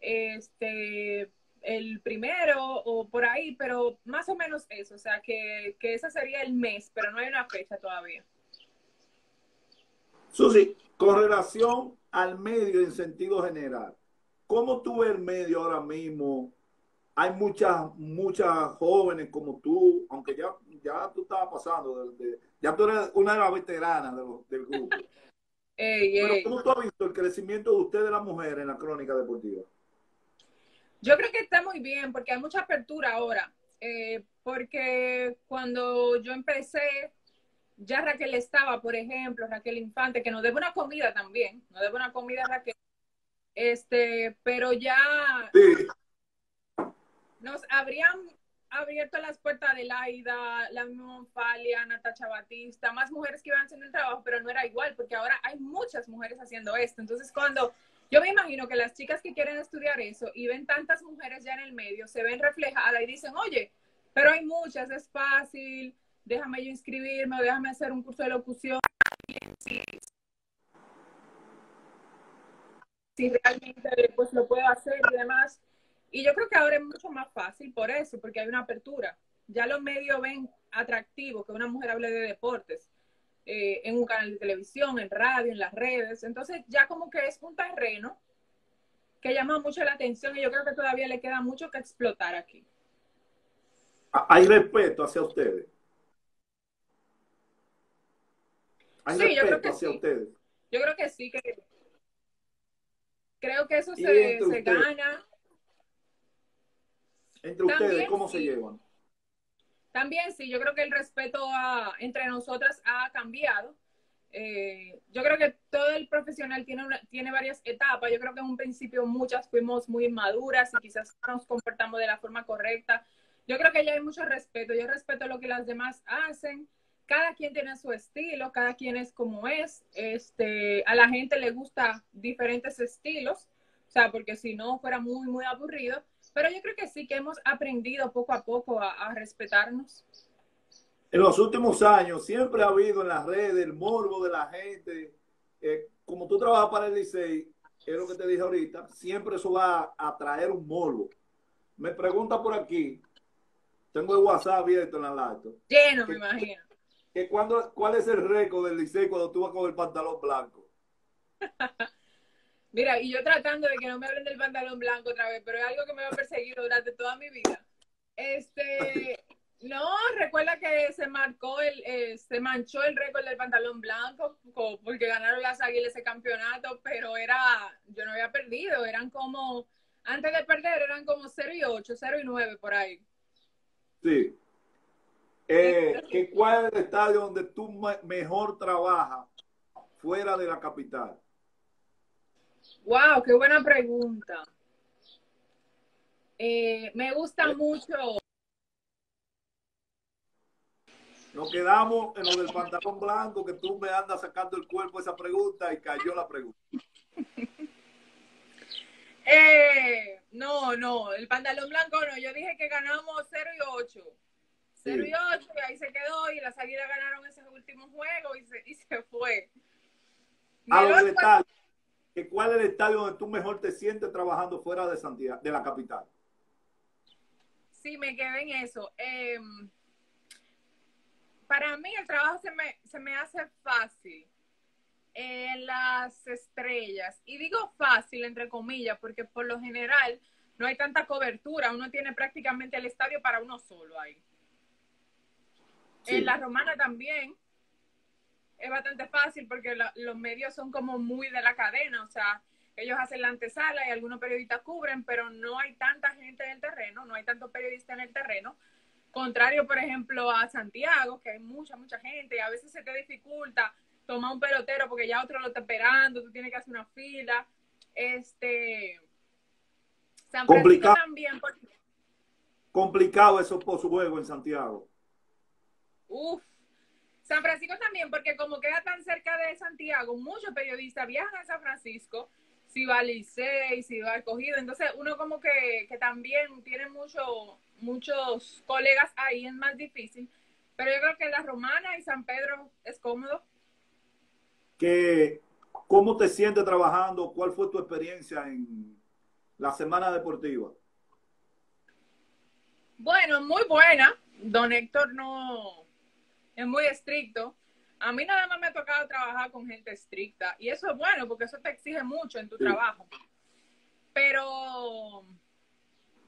este, el primero o por ahí, pero más o menos eso, o sea que, que ese sería el mes, pero no hay una fecha todavía. Susi, con relación al medio en sentido general, ¿cómo tú ves el medio ahora mismo? Hay muchas, muchas jóvenes como tú, aunque ya, ya tú estabas pasando, de, de, ya tú eres una de las veteranas de lo, del grupo. Ey, Pero. ¿cómo tú has visto el crecimiento de usted de la mujer en la crónica deportiva? Yo creo que está muy bien porque hay mucha apertura ahora. Eh, porque cuando yo empecé, ya Raquel estaba, por ejemplo, Raquel Infante, que nos debe una comida también, nos debe una comida Raquel. Este, pero ya Sí. nos habrían abierto las puertas de Laida, la misma Falia, Natacha Batista, más mujeres que iban haciendo el trabajo, pero no era igual, porque ahora hay muchas mujeres haciendo esto. Entonces, cuando yo me imagino que las chicas que quieren estudiar eso y ven tantas mujeres ya en el medio, se ven reflejadas y dicen, oye, pero hay muchas, es fácil, déjame yo inscribirme o déjame hacer un curso de locución. Si, si realmente pues lo puedo hacer y demás. Y yo creo que ahora es mucho más fácil por eso, porque hay una apertura. Ya los medios ven atractivo que una mujer hable de deportes eh, en un canal de televisión, en radio, en las redes. Entonces ya como que es un terreno que llama mucho la atención y yo creo que todavía le queda mucho que explotar aquí. Hay respeto hacia ustedes. Hay Sí, yo creo que hacia sí. ustedes. Yo creo que sí, que creo que eso se, se gana. Entre También ustedes, ¿cómo se llevan? También sí, yo creo que el respeto a, entre nosotras ha cambiado. Eh, yo creo que todo el profesional tiene, una, tiene varias etapas. Yo creo que en un principio muchas fuimos muy inmaduras y quizás no nos comportamos de la forma correcta. Yo creo que ya hay mucho respeto. Yo respeto lo que las demás hacen. Cada quien tiene su estilo, cada quien es como es. Este, a la gente le gusta diferentes estilos, o sea, porque si no fuera muy, muy aburrido. Pero yo creo que sí que hemos aprendido poco a poco a, a respetarnos. En los últimos años siempre ha habido en las redes el morbo de la gente. Eh, como tú trabajas para el Licey, es lo que te dije ahorita, siempre eso va a, a traer un morbo. Me pregunta por aquí, tengo el WhatsApp abierto en la laptop, Lleno, me imagino. Que cuando, ¿cuál es el récord del Licey cuando tú vas con el pantalón blanco? Mira, y yo tratando de que no me hablen del pantalón blanco otra vez, pero es algo que me va a perseguir durante toda mi vida. Este, no, recuerda que se marcó el, eh, se manchó el récord del pantalón blanco co- porque ganaron las águilas ese campeonato, pero era, yo no había perdido, eran como, antes de perder eran como 0 y 8, 0 y 9 por ahí. Sí. Eh, ¿que ¿Cuál es el estadio donde tú me- mejor trabajas fuera de la capital? Wow, qué buena pregunta. Eh, me gusta mucho. Nos quedamos en lo del pantalón blanco, que tú me andas sacando el cuerpo esa pregunta y cayó la pregunta. Eh, no, no, el pantalón blanco no. Yo dije que ganamos 0 y 8. 0 y 8 y ahí se quedó y las águilas ganaron ese último juego y se, y se fue. A los detalles, ¿cuál es el estadio donde tú mejor te sientes trabajando fuera de Santiago, de la capital? Sí, me quedé en eso. Eh, para mí el trabajo se me, se me hace fácil en las estrellas. Y digo fácil, entre comillas, porque por lo general no hay tanta cobertura. Uno tiene prácticamente el estadio para uno solo ahí. En la romana también es bastante fácil porque los medios son como muy de la cadena. O sea, ellos hacen la antesala y algunos periodistas cubren, pero no hay tanta gente en el terreno, no hay tanto periodista en el terreno. Contrario, por ejemplo, a Santiago, que hay mucha, mucha gente y a veces se te dificulta tomar un pelotero porque ya otro lo está esperando, tú tienes que hacer una fila. Este. San Francisco Complicado. también. Porque, Complicado eso por su juego en Santiago. Uf. San Francisco también, porque como queda tan cerca de Santiago, muchos periodistas viajan a San Francisco, si va al Licey, si va al Cogido, entonces uno como que, que también tiene mucho, muchos colegas ahí, es más difícil, pero yo creo que la Romana y San Pedro es cómodo. Que, ¿Cómo te sientes trabajando? ¿Cuál fue tu experiencia en la semana deportiva? Bueno, muy buena. Don Héctor no es muy estricto. A mí nada más me ha tocado trabajar con gente estricta y eso es bueno porque eso te exige mucho en tu trabajo. Pero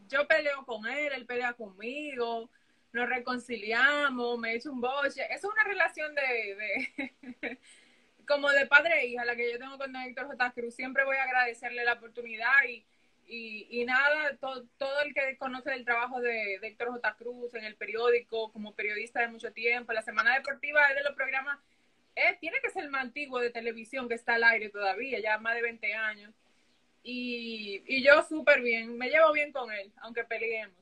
yo peleo con él, él pelea conmigo, nos reconciliamos, me echo un boche. Eso es una relación de, de como de padre e hija, la que yo tengo con don Héctor J. Cruz. Siempre voy a agradecerle la oportunidad y, y, y nada, to- todo el que conoce el trabajo de, de Héctor J. Cruz en el periódico, como periodista de mucho tiempo, la Semana Deportiva es de los programas, eh, tiene que ser más antiguo de televisión que está al aire todavía, ya más de 20 años. Y, y yo súper bien, me llevo bien con él, aunque peleemos.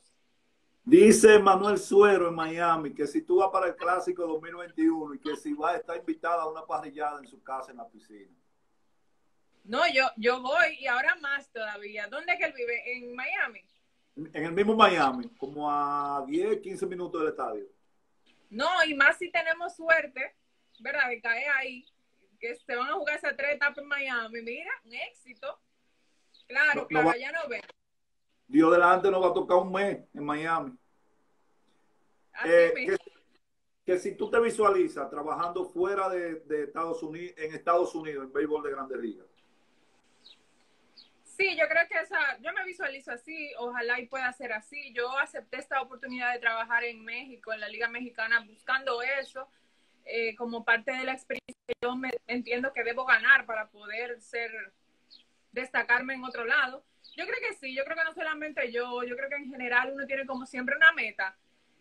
Dice Manuel Suero en Miami que si tú vas para el Clásico 2021 y que si vas a estar invitada a una parrillada en su casa en la piscina. No, yo, yo voy y ahora más todavía. ¿Dónde es que él vive? ¿En Miami? En el mismo Miami, como a 10, 15 minutos del estadio. No, y más si tenemos suerte, ¿verdad? De caer ahí, que se van a jugar esas tres etapas en Miami. Mira, un éxito. Claro, No, no claro, va- ya no ven. Dios delante nos va a tocar un mes en Miami. Así Eh, que, que si tú te visualizas trabajando fuera de, de Estados Unidos, en Estados Unidos, en béisbol de grandes ligas. Sí, yo creo que esa, yo me visualizo así, ojalá y pueda ser así. Yo acepté esta oportunidad de trabajar en México, en la Liga Mexicana, buscando eso, eh, como parte de la experiencia que yo me entiendo que debo ganar para poder ser, destacarme en otro lado. Yo creo que sí, yo creo que no solamente yo, yo creo que en general uno tiene como siempre una meta.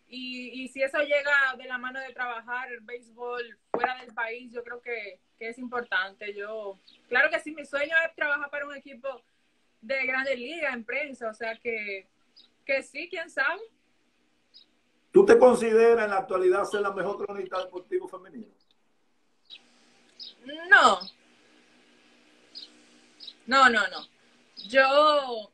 Y, y si eso llega de la mano de trabajar béisbol fuera del país, yo creo que, que es importante. Yo, claro que sí, mi sueño es trabajar para un equipo de grandes ligas en prensa, o sea que, que sí, quién sabe. ¿Tú te consideras en la actualidad ser la mejor cronista deportivo femenino? No. No, no, no. Yo,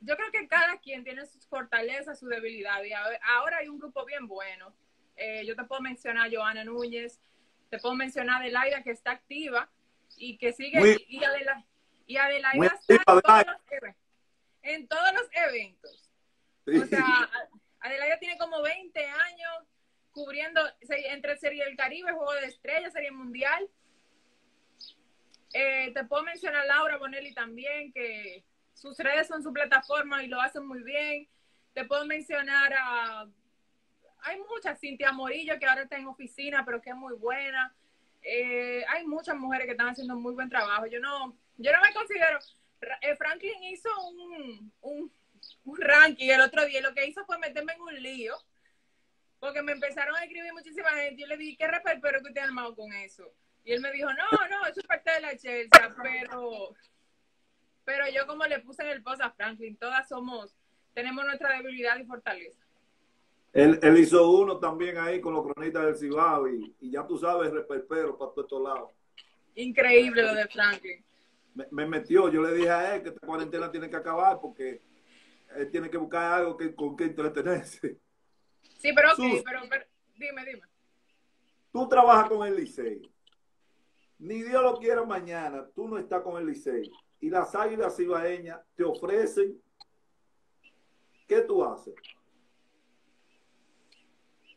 yo creo que cada quien tiene sus fortalezas, su debilidad. Y ahora hay un grupo bien bueno. Eh, yo te puedo mencionar a Joana Núñez, te puedo mencionar a Adelaida que está activa y que sigue. Muy- y, Adela- y Adelaida está en todos, los, en todos los eventos. O sea, Adelaida tiene como 20 años cubriendo entre Serie del Caribe, Juego de Estrellas, Serie Mundial. Eh, te puedo mencionar a Laura Bonelli también, que sus redes son su plataforma y lo hacen muy bien. Te puedo mencionar a... Hay muchas, Cintia Morillo, que ahora está en oficina, pero que es muy buena. Eh, hay muchas mujeres que están haciendo muy buen trabajo. Yo no, yo no me considero... Eh, Franklin hizo un, un, un ranking el otro día y lo que hizo fue meterme en un lío porque me empezaron a escribir muchísima gente. Yo le dije, ¿qué reperpero que usted ha armado con eso? Y él me dijo, no, no, eso es parte de la Chelsea, pero, pero yo como le puse en el post a Franklin, todas somos, tenemos nuestra debilidad y fortaleza. Él, él hizo uno también ahí con los cronistas del Cibao y, y ya tú sabes, reperpero para todos estos lados. Increíble lo de Franklin. Me, me metió, yo le dije a él que esta cuarentena tiene que acabar porque él tiene que buscar algo que, con que entretenerse. Sí, pero ok, Sus- pero, pero dime, dime. Tú trabajas con el Licey. Ni Dios lo quiera mañana, tú no estás con el Licey. Y las águilas cibaeñas te ofrecen. ¿Qué tú haces?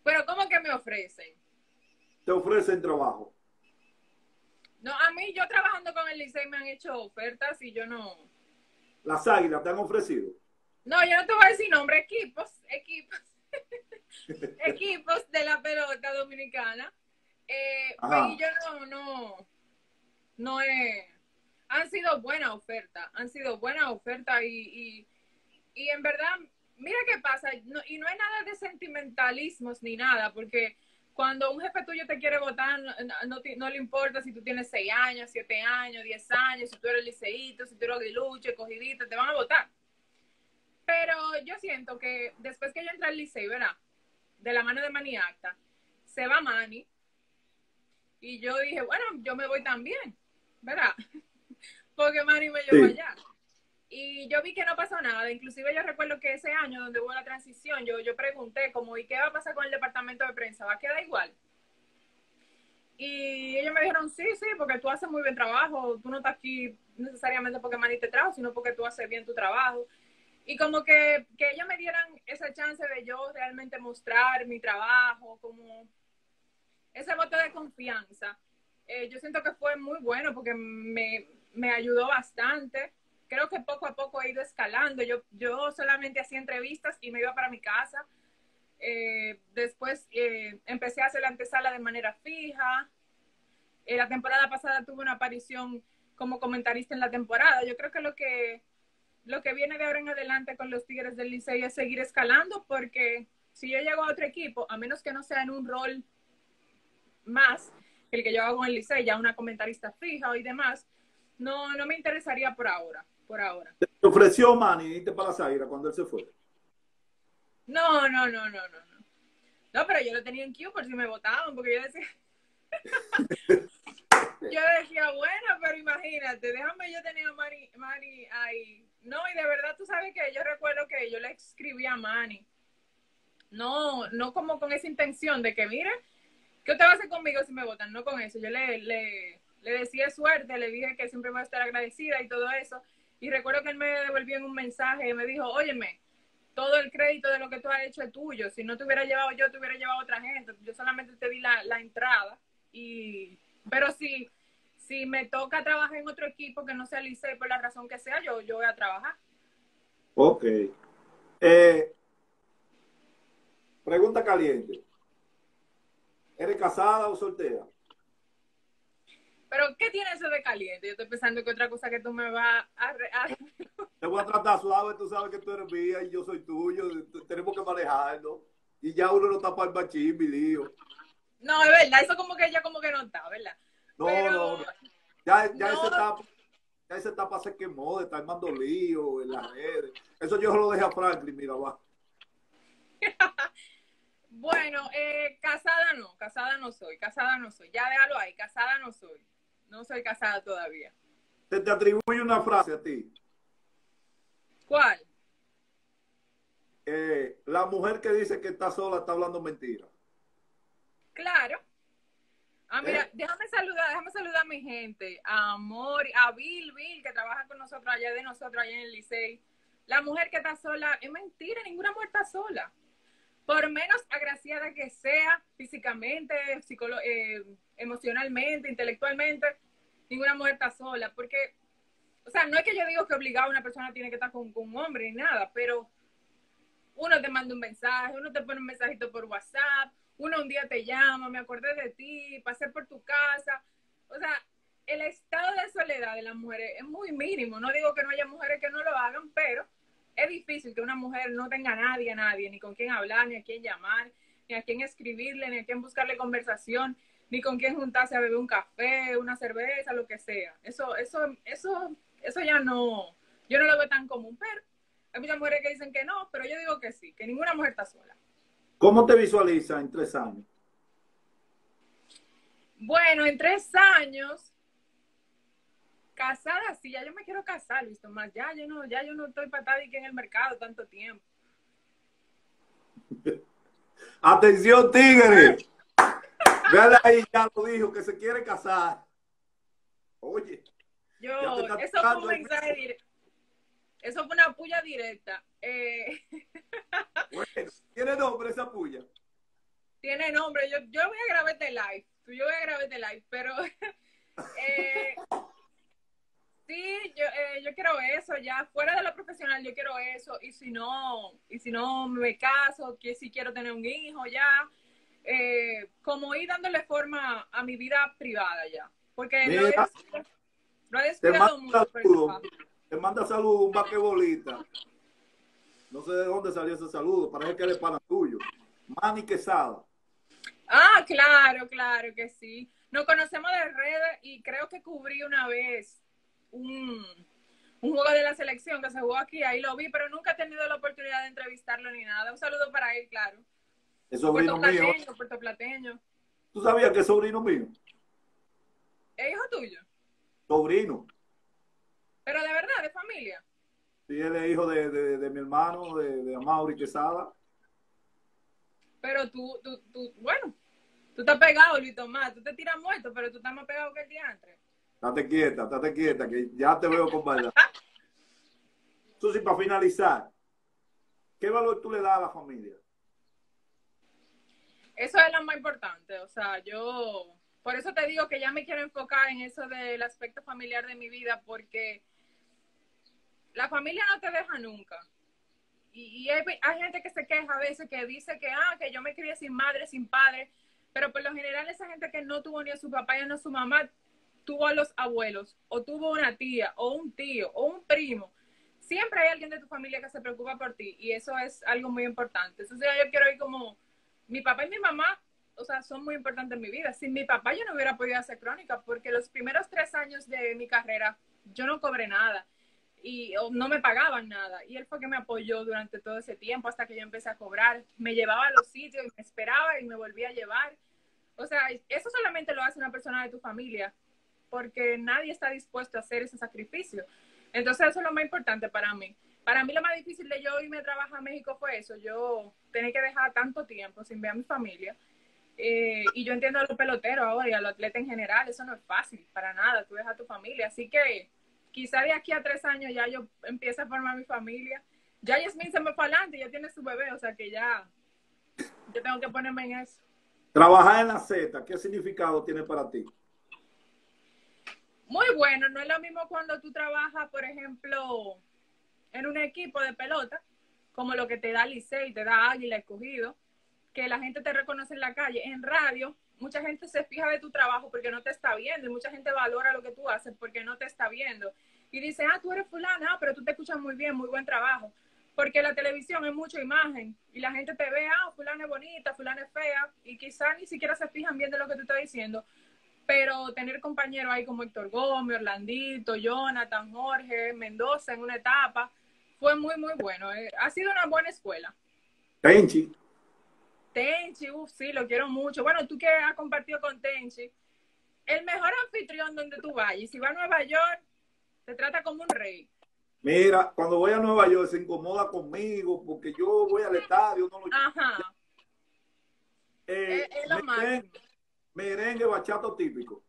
Pero ¿cómo que me ofrecen? Te ofrecen trabajo. No, a mí yo trabajando con el Licey me han hecho ofertas y yo no. Las águilas te han ofrecido. No, yo no te voy a decir nombre, equipos, equipos, equipos de la pelota dominicana. Eh, y yo no, no, no he, han sido buenas ofertas, han sido buenas ofertas y, y, y en verdad, mira qué pasa, no- y no hay nada de sentimentalismos ni nada, porque cuando un jefe tuyo te quiere votar, no, no te- no le importa si tú tienes 6 años, 7 años, 10 años, si tú eres liceíto, si tú eres aguilucho, cogidito, te van a votar. Pero yo siento que después que yo entré al liceo, ¿verdad? De la mano de Mani Acta, se va Mani. Y yo dije, bueno, yo me voy también, ¿verdad? Porque Mani me llevó Sí. allá. Y yo vi que no pasó nada. Inclusive yo recuerdo que ese año donde hubo la transición, yo, yo pregunté como, ¿y qué va a pasar con el departamento de prensa? ¿Va a quedar igual? Y ellos me dijeron, sí, sí, porque tú haces muy bien trabajo. Tú no estás aquí necesariamente porque Mani te trajo, sino porque tú haces bien tu trabajo. Y como que, que ellos me dieran esa chance de yo realmente mostrar mi trabajo, como ese voto de confianza. Eh, yo siento que fue muy bueno porque me, me ayudó bastante. Creo que poco a poco he ido escalando. Yo, yo solamente hacía entrevistas y me iba para mi casa. Eh, después eh, empecé a hacer la antesala de manera fija. Eh, la temporada pasada tuve una aparición como comentarista en la temporada. Yo creo que lo que lo que viene de ahora en adelante con los Tigres del Licey es seguir escalando porque si yo llego a otro equipo, a menos que no sea en un rol más que el que yo hago con el Licey, ya una comentarista fija y demás, no, no me interesaría por ahora, por ahora. Te ofreció Manny irte para águilas cuando él se fue. No, no, no, no, no, no. No, pero yo lo tenía en Q por si me votaban, porque yo decía... yo decía, bueno, pero imagínate, déjame yo tener a Mari, Mari ahí. No, y de verdad tú sabes que yo recuerdo que yo le escribí a Manny. No, no como con esa intención de que, mire, ¿qué usted va a hacer conmigo si me votan? No con eso. Yo le, le, le decía suerte, le dije que siempre voy a estar agradecida y todo eso. Y recuerdo que él me devolvió en un mensaje y me dijo, óyeme, todo el crédito de lo que tú has hecho es tuyo. Si no te hubiera llevado yo, te hubiera llevado otra gente. Yo solamente te di la, la entrada. Y, pero si, si me toca trabajar en otro equipo que no sea Licey por la razón que sea, yo, yo voy a trabajar. Ok. Eh, pregunta caliente. ¿Eres casada o soltera? Pero, ¿qué tiene eso de caliente? Yo estoy pensando que otra cosa que tú me vas a... Te voy a tratar suave, tú sabes que tú eres mía y yo soy tuyo. Tenemos que manejarlo. Y ya uno no está para el machín, mi lío. No, es verdad, eso como que ella como que no está, ¿verdad? No, Pero- no. Ya, ya No. esa etapa, ya esa etapa se quemó de estar armando lío en las redes. Eso yo lo dejé a Franklin, mira, va. Bueno, eh, casada no, casada no soy, casada no soy. Ya déjalo ahí, casada no soy. No soy casada todavía. Te, te atribuye una frase a ti. ¿Cuál? Eh, la mujer que dice que está sola está hablando mentira. Claro. Ah, mira, ¿Eh? déjame saludar, déjame saludar a mi gente, a Amor, a Bill, Bill, que trabaja con nosotros allá de nosotros allá en el Licey. La mujer que está sola, es mentira, ninguna mujer está sola. Por menos agraciada que sea físicamente, eh, emocionalmente, intelectualmente, ninguna mujer está sola. Porque, o sea, no es que yo digo que obligado una persona tiene que estar con, con un hombre ni nada, pero uno te manda un mensaje, uno te pone un mensajito por WhatsApp, uno un día te llama, me acordé de ti, pasé por tu casa. O sea, el estado de soledad de las mujeres es muy mínimo. No digo que no haya mujeres que no lo hagan, pero es difícil que una mujer no tenga a nadie, a nadie, ni con quién hablar, ni a quién llamar, ni a quién escribirle, ni a quién buscarle conversación, ni con quién juntarse a beber un café, una cerveza, lo que sea. Eso, eso, eso, eso ya no, yo no lo veo tan común, pero hay muchas mujeres que dicen que no, pero yo digo que sí, que ninguna mujer está sola. ¿Cómo te visualizas en tres años? Bueno, en tres años, casada, sí, ya yo me quiero casar, Luis Tomás. Ya yo no, ya yo no estoy patada en el mercado tanto tiempo. Atención, tigre. Véale ahí, ya lo dijo, que se quiere casar. Oye. Yo, eso fue un mensaje directo. Eso fue una puya directa. Eh... Bueno, ¿tiene nombre esa puya? Tiene nombre. Yo, yo voy a grabar este live. Yo voy a grabar este live, pero eh, sí, yo, eh, yo quiero eso, ya fuera de lo profesional yo quiero eso, y si no, y si no me caso, que si quiero tener un hijo ya, eh, como ir dándole forma a mi vida privada ya, porque no, es, no he descuidado mucho. Saludo, te manda saludo un vaquebolita. No sé de dónde salió ese saludo, parece que es pana tuyo. Manny Quesada. Ah, claro, claro que sí. Nos conocemos de redes y creo que cubrí una vez un, un, juego de la selección que se jugó aquí, ahí lo vi, pero nunca he tenido la oportunidad de entrevistarlo ni nada. Un saludo para él, claro. Es sobrino mío. Puerto Plateño. ¿Tú sabías que es sobrino mío? ¿Es hijo tuyo? Sobrino. Pero de verdad, de familia. Sí, él es hijo de, de, de mi hermano, de, de Amaury Quesada. Pero tú, tú, tú, bueno, tú estás pegado, Luis Tomás. Tú te tiras muerto, pero tú estás más pegado que el diantre. Date quieta, date quieta, que ya te veo con verdad. Susi, para finalizar, ¿qué valor tú le das a la familia? Eso es lo más importante. O sea, yo, por eso te digo que ya me quiero enfocar en eso del aspecto familiar de mi vida, porque la familia no te deja nunca. Y, hay, hay, gente que se queja a veces que dice que, ah, que yo me crié sin madre, sin padre, pero por lo general esa gente que no tuvo ni a su papá ni a su mamá, tuvo a los abuelos, o tuvo una tía, o un tío, o un primo. Siempre hay alguien de tu familia que se preocupa por ti y eso es algo muy importante. Entonces yo quiero ir como, mi papá y mi mamá, o sea, son muy importantes en mi vida. Sin mi papá yo no hubiera podido hacer crónica porque los primeros tres años de mi carrera yo no cobré nada y no me pagaban nada. Y él fue que me apoyó durante todo ese tiempo hasta que yo empecé a cobrar. Me llevaba a los sitios y me esperaba y me volvía a llevar. O sea, eso solamente lo hace una persona de tu familia, porque nadie está dispuesto a hacer ese sacrificio. Entonces eso es lo más importante para mí. Para mí lo más difícil de yo irme a trabajar a México fue eso, yo tenía que dejar tanto tiempo sin ver a mi familia. Eh, y yo entiendo a los peloteros ahora y a los atletas en general, eso no es fácil, para nada, tú dejas a tu familia. Así que quizá de aquí a tres años ya yo empiece a formar mi familia. Ya Yasmin se me fue adelante, ya tiene su bebé, o sea que ya yo tengo que ponerme en eso. Trabajar en la Z, ¿qué significado tiene para ti? Muy bueno, no es lo mismo cuando tú trabajas, por ejemplo, en un equipo de pelota, como lo que te da Licey, te da Águila escogido, que la gente te reconoce en la calle. En radio, mucha gente se fija de tu trabajo porque no te está viendo y mucha gente valora lo que tú haces porque no te está viendo. Y dice, ah, tú eres fulana, ah, pero tú te escuchas muy bien, muy buen trabajo. Porque la televisión es mucha imagen y la gente te ve, ah, fulana es bonita, fulana es fea, y quizás ni siquiera se fijan bien de lo que tú estás diciendo. Pero tener compañeros ahí como Héctor Gómez, Orlandito, Jonathan, Jorge, Mendoza en una etapa, fue muy, muy bueno. Eh, ha sido una buena escuela. Tenchi. Tenchi, uff, sí, lo quiero mucho. Bueno, tú que has compartido con Tenchi, el mejor anfitrión donde tú vayas. Si va a Nueva York, te trata como un rey. Mira, cuando voy a Nueva York se incomoda conmigo porque yo voy al estadio, no lo Ajá. Eh, es, es lo merengue, merengue, bachato típico.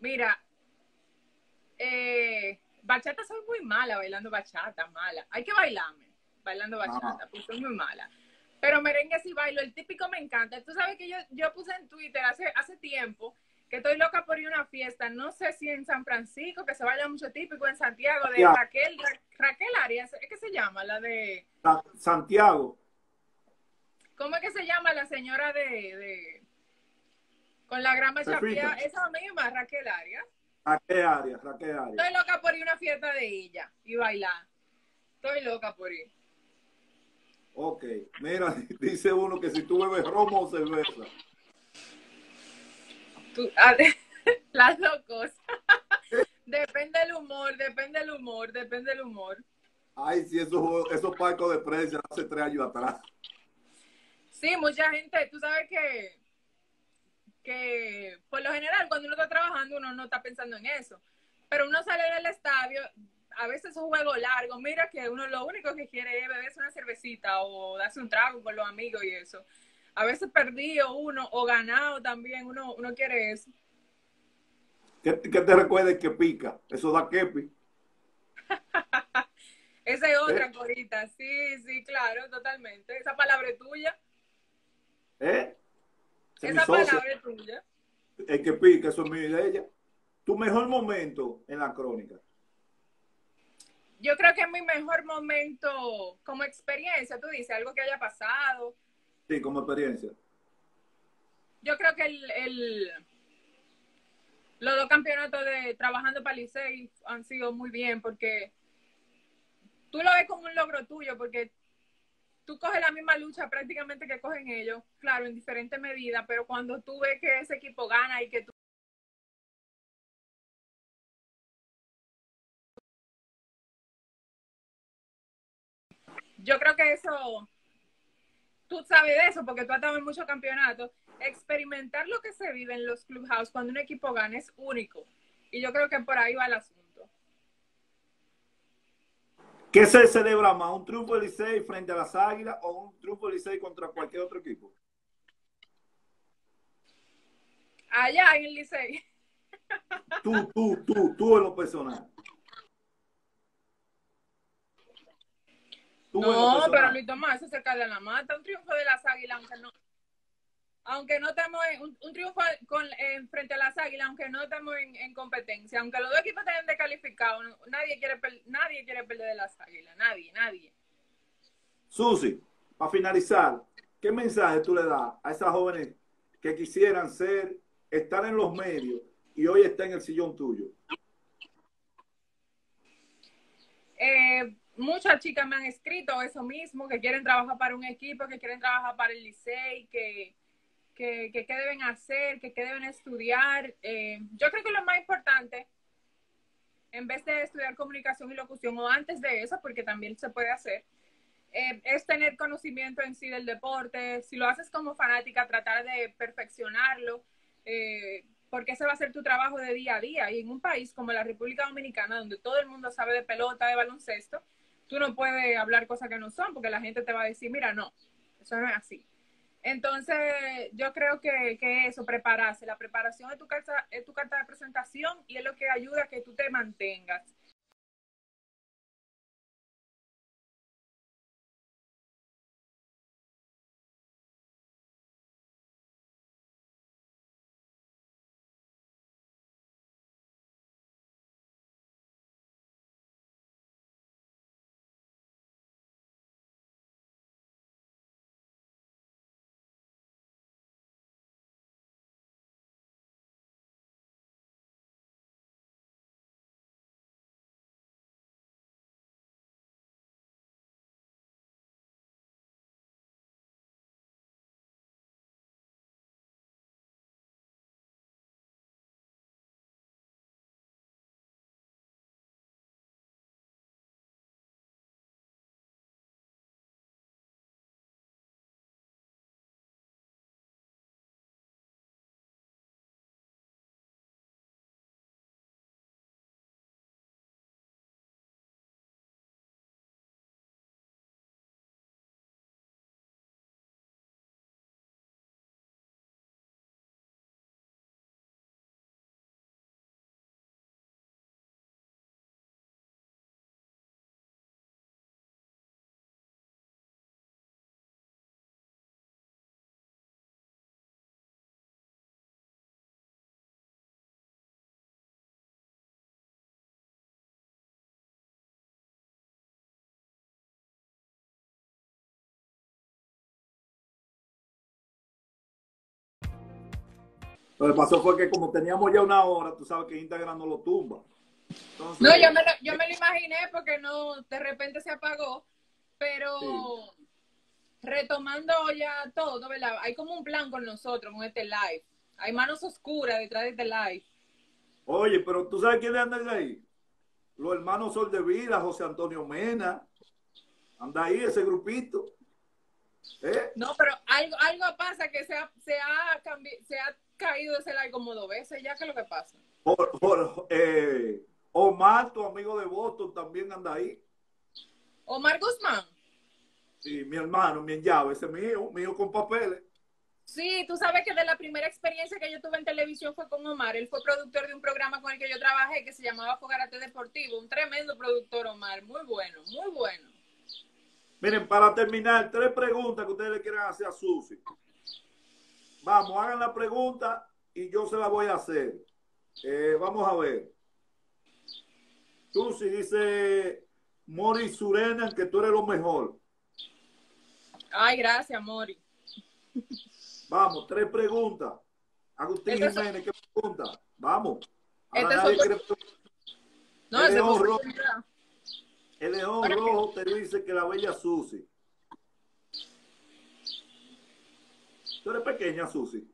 Mira, eh, bachata soy muy mala bailando bachata, mala. Hay que bailarme bailando bachata, pues soy muy mala. Pero merengue sí bailo, el típico me encanta. Tú sabes que yo, yo puse en Twitter hace, hace tiempo que estoy loca por ir a una fiesta, no sé si en San Francisco, que se baila mucho típico, en Santiago, de. Raquel, Ra- Raquel Arias, ¿es que se llama? La de, Sa- Santiago. ¿cómo es que se llama la señora de, de con la grama chapia? Esa misma, Raquel Arias. Raquel Arias, Raquel Arias. Estoy loca por ir a una fiesta de ella y bailar. Estoy loca por ir. Ok. Mira, dice uno que si tú bebes romo o cerveza. Tú- a ver, las dos cosas. depende del humor, depende del humor, depende del humor. Ay, sí, esos, esos palcos de prensa hace tres años atrás. Sí, mucha gente, tú sabes que, que por lo general cuando uno está trabajando uno no está pensando en eso, pero uno sale del estadio, a veces es un juego largo, mira que uno lo único que quiere es beberse una cervecita o darse un trago con los amigos y eso. A veces perdido uno o ganado también, uno, uno quiere eso. ¿Qué, qué te recuerda que pica? Eso da kepi. Esa es otra ¿Eh? corita, sí, sí, claro, totalmente. Esa palabra es tuya. ¿Eh? Esa es palabra es tuya. El que pica, eso es mi de ella. Tu mejor momento en la crónica. Yo creo que es mi mejor momento como experiencia, tú dices, algo que haya pasado. Sí, como experiencia. Yo creo que el, el- los dos campeonatos de trabajando para Licey han sido muy bien porque tú lo ves como un logro tuyo porque tú coges la misma lucha prácticamente que cogen ellos, claro, en diferentes medidas, pero cuando tú ves que ese equipo gana y que tú yo creo que eso, tú sabes de eso porque tú has estado en muchos campeonatos. Experimentar lo que se vive en los clubhouse cuando un equipo gana es único. Y yo creo que por ahí va el asunto. ¿Qué se celebra más? ¿Un triunfo de Licey frente a las Águilas o un triunfo de Licey contra cualquier otro equipo? Allá en el Licey. Tú, tú, tú, tú en lo personal. Tú en lo No, personal. pero Luis Tomás, eso se cae de la mata. Un triunfo de las águilas, aunque no. Aunque no estemos en un, un triunfo con, en frente a las águilas, aunque no estemos en, en competencia, aunque los dos equipos estén descalificados, no- nadie quiere per- nadie quiere perder de las águilas, nadie, nadie. Susi, para finalizar, ¿qué mensaje tú le das a esas jóvenes que quisieran ser, estar en los medios y hoy está en el sillón tuyo? Eh, muchas chicas me han escrito eso mismo, que quieren trabajar para un equipo, que quieren trabajar para el Licey, que, que, qué deben hacer, que qué deben estudiar. Eh, yo creo que lo más importante, en vez de estudiar comunicación y locución, o antes de eso, porque también se puede hacer, eh, es tener conocimiento en sí del deporte. Si lo haces como fanática, tratar de perfeccionarlo, eh, porque ese va a ser tu trabajo de día a día. Y en un país como la República Dominicana, donde todo el mundo sabe de pelota, de baloncesto, tú no puedes hablar cosas que no son, porque la gente te va a decir, mira, no, eso no es así. Entonces, yo creo que, que eso, prepararse, la preparación es tu, carta, es tu carta de presentación y es lo que ayuda a que tú te mantengas. Lo que pasó fue que como teníamos ya una hora, tú sabes que Instagram no lo tumba. Entonces, No, yo me, lo, yo me lo imaginé porque no, de repente se apagó, pero Sí. retomando ya todo, ¿verdad? Hay como un plan con nosotros, con este live. Hay manos oscuras detrás de este live. Oye, pero tú sabes quiénes andan ahí. Los hermanos Sol de Vida, José Antonio Mena. Anda ahí ese grupito. ¿Eh? No, pero algo, algo pasa que se ha, se ha, cambi- se ha caído ese like como dos veces, ya que es lo que pasa. Por- por, eh, Omar, tu amigo de Boston, también anda ahí. Omar Guzmán. Y mi hermano, mi llave, ese es mío, mío con papeles. Sí, tú sabes que de la primera experiencia que yo tuve en televisión fue con Omar. Él fue productor de un programa con el que yo trabajé que se llamaba Fogarate Deportivo. Un tremendo productor, Omar. Muy bueno, muy bueno. Miren, para terminar, tres preguntas que ustedes le quieran hacer a Susi. Vamos, hagan la pregunta y yo se la voy a hacer. Eh, vamos a ver. Susi dice, Mori Surena, que tú eres lo mejor. Ay, gracias, Mori. Vamos, tres preguntas. Agustín son- Jiménez, ¿qué pregunta? Vamos. Ahora Estas nadie son- quiere. No, ese. El León. Rojo te dice que la bella Susi. Tú eres pequeña, Susi.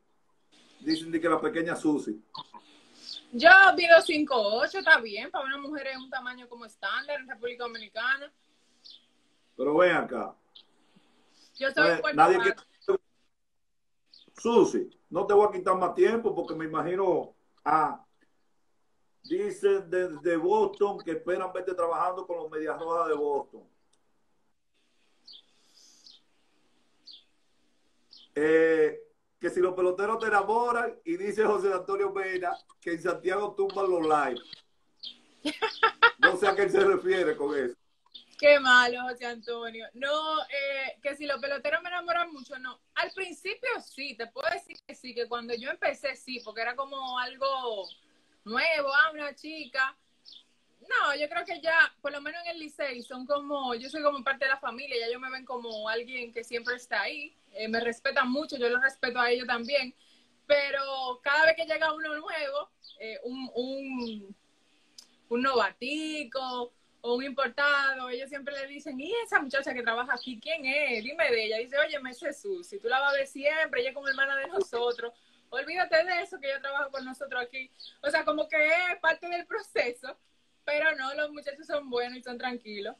Dicen que la pequeña Susi. Yo mido 5'8", está bien, para una mujer es un tamaño como estándar en República Dominicana. Pero ven acá. Yo soy Eh, nadie Susi, no te voy a quitar más tiempo porque me imagino. Ah, dice desde Boston que esperan verte trabajando con los Medias Rojas de Boston. Eh, que si los peloteros te enamoran y dice José Antonio Mena que en Santiago tumban los live. No sé a qué se refiere con eso. Qué malo, José Antonio. No, eh, que si los peloteros me enamoran mucho, no. Al principio sí, te puedo decir que sí, que cuando yo empecé sí, porque era como algo nuevo, ah, una chica. No, yo creo que ya, por lo menos en el liceo, son como, yo soy como parte de la familia, ya ellos me ven como alguien que siempre está ahí, eh, me respetan mucho, yo los respeto a ellos también, pero cada vez que llega uno nuevo, eh, un, un, un novatico o un importado, ellos siempre le dicen, ¿y esa muchacha que trabaja aquí, quién es? Dime de ella. Dice, oye, me es Jesús, si tú la vas a ver siempre, ella es como hermana de nosotros, olvídate de eso, que ella trabaja con nosotros aquí. O sea, como que es parte del proceso, pero no, los muchachos son buenos y son tranquilos.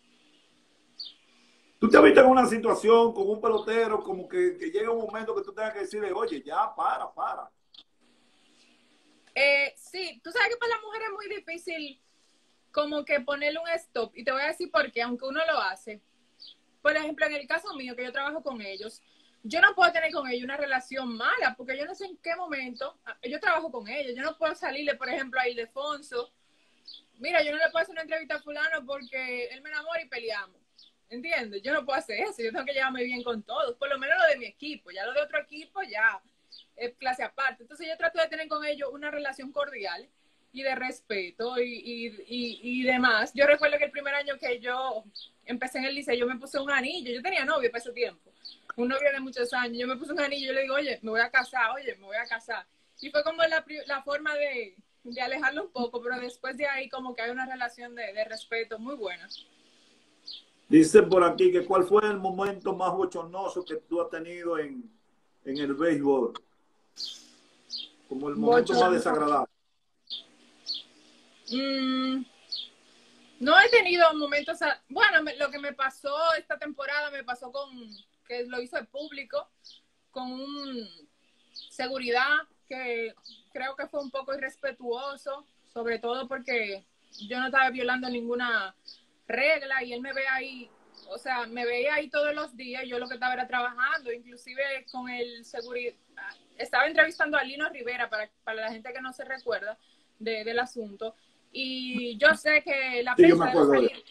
¿Tú te has visto en una situación con un pelotero como que, que llega un momento que tú tengas que decirle, oye, ya, para, para? Eh, sí, tú sabes que para la mujer es muy difícil como que ponerle un stop. Y te voy a decir por qué, aunque uno lo hace. Por ejemplo, en el caso mío, que yo trabajo con ellos, yo no puedo tener con ellos una relación mala, porque yo no sé en qué momento, ah, yo trabajo con ellos, yo no puedo salirle, por ejemplo, a Ildefonso, mira, yo no le puedo hacer una entrevista a fulano porque él me enamora y peleamos. ¿Entiendes? Yo no puedo hacer eso, yo tengo que llevarme bien con todos, por lo menos lo de mi equipo, ya lo de otro equipo ya es clase aparte. Entonces yo trato de tener con ellos una relación cordial y de respeto y, y, y, y demás. Yo recuerdo que el primer año que yo empecé en el liceo, yo me puse un anillo, yo tenía novio para ese tiempo, un novio de muchos años, yo me puse un anillo, yo le digo, oye, me voy a casar, oye, me voy a casar. Y fue como la, la forma de, de alejarlo un poco, pero después de ahí como que hay una relación de, de respeto muy buena. Dice por aquí que cuál fue el momento más bochornoso que tú has tenido en, en el béisbol. Como el momento más desagradable. Mm, no he tenido momentos, a- bueno, me- lo que me pasó esta temporada me pasó con, que lo hizo el público, con un seguridad que creo que fue un poco irrespetuoso, sobre todo porque yo no estaba violando ninguna regla y él me ve ahí, o sea, me veía ahí todos los días, yo lo que estaba era trabajando, inclusive con el seguridad, estaba entrevistando a Lino Rivera para, para la gente que no se recuerda de- del asunto y yo sé que la Sí, prensa debe salir,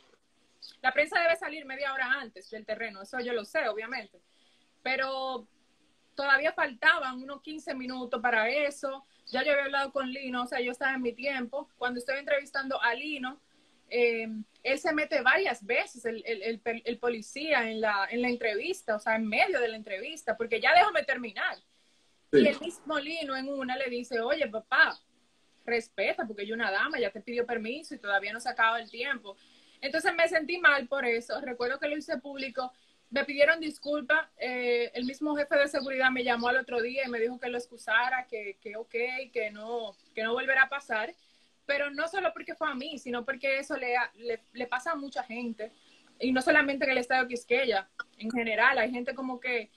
la prensa debe salir media hora antes del terreno, eso yo lo sé, obviamente, pero todavía faltaban unos 15 minutos para eso. Ya yo había hablado con Lino, o sea, yo estaba en mi tiempo. Cuando estoy entrevistando a Lino, eh, él se mete varias veces, el, el, el, el policía, en la, en la entrevista, o sea, en medio de la entrevista, porque ya déjame terminar. Sí. Y el mismo Lino en una le dice, oye, papá, respeta, porque yo una dama, ya te pidió permiso y todavía no se acaba el tiempo. Entonces me sentí mal por eso. Recuerdo que lo hice público. Me pidieron disculpas. eh, el mismo jefe de seguridad me llamó al otro día y me dijo que lo excusara, que, que ok, que no, que no volverá a pasar. Pero no solo porque fue a mí, sino porque eso le, le, le pasa a mucha gente. y no solamente en el estadio Quisqueya, en general, hay gente como que,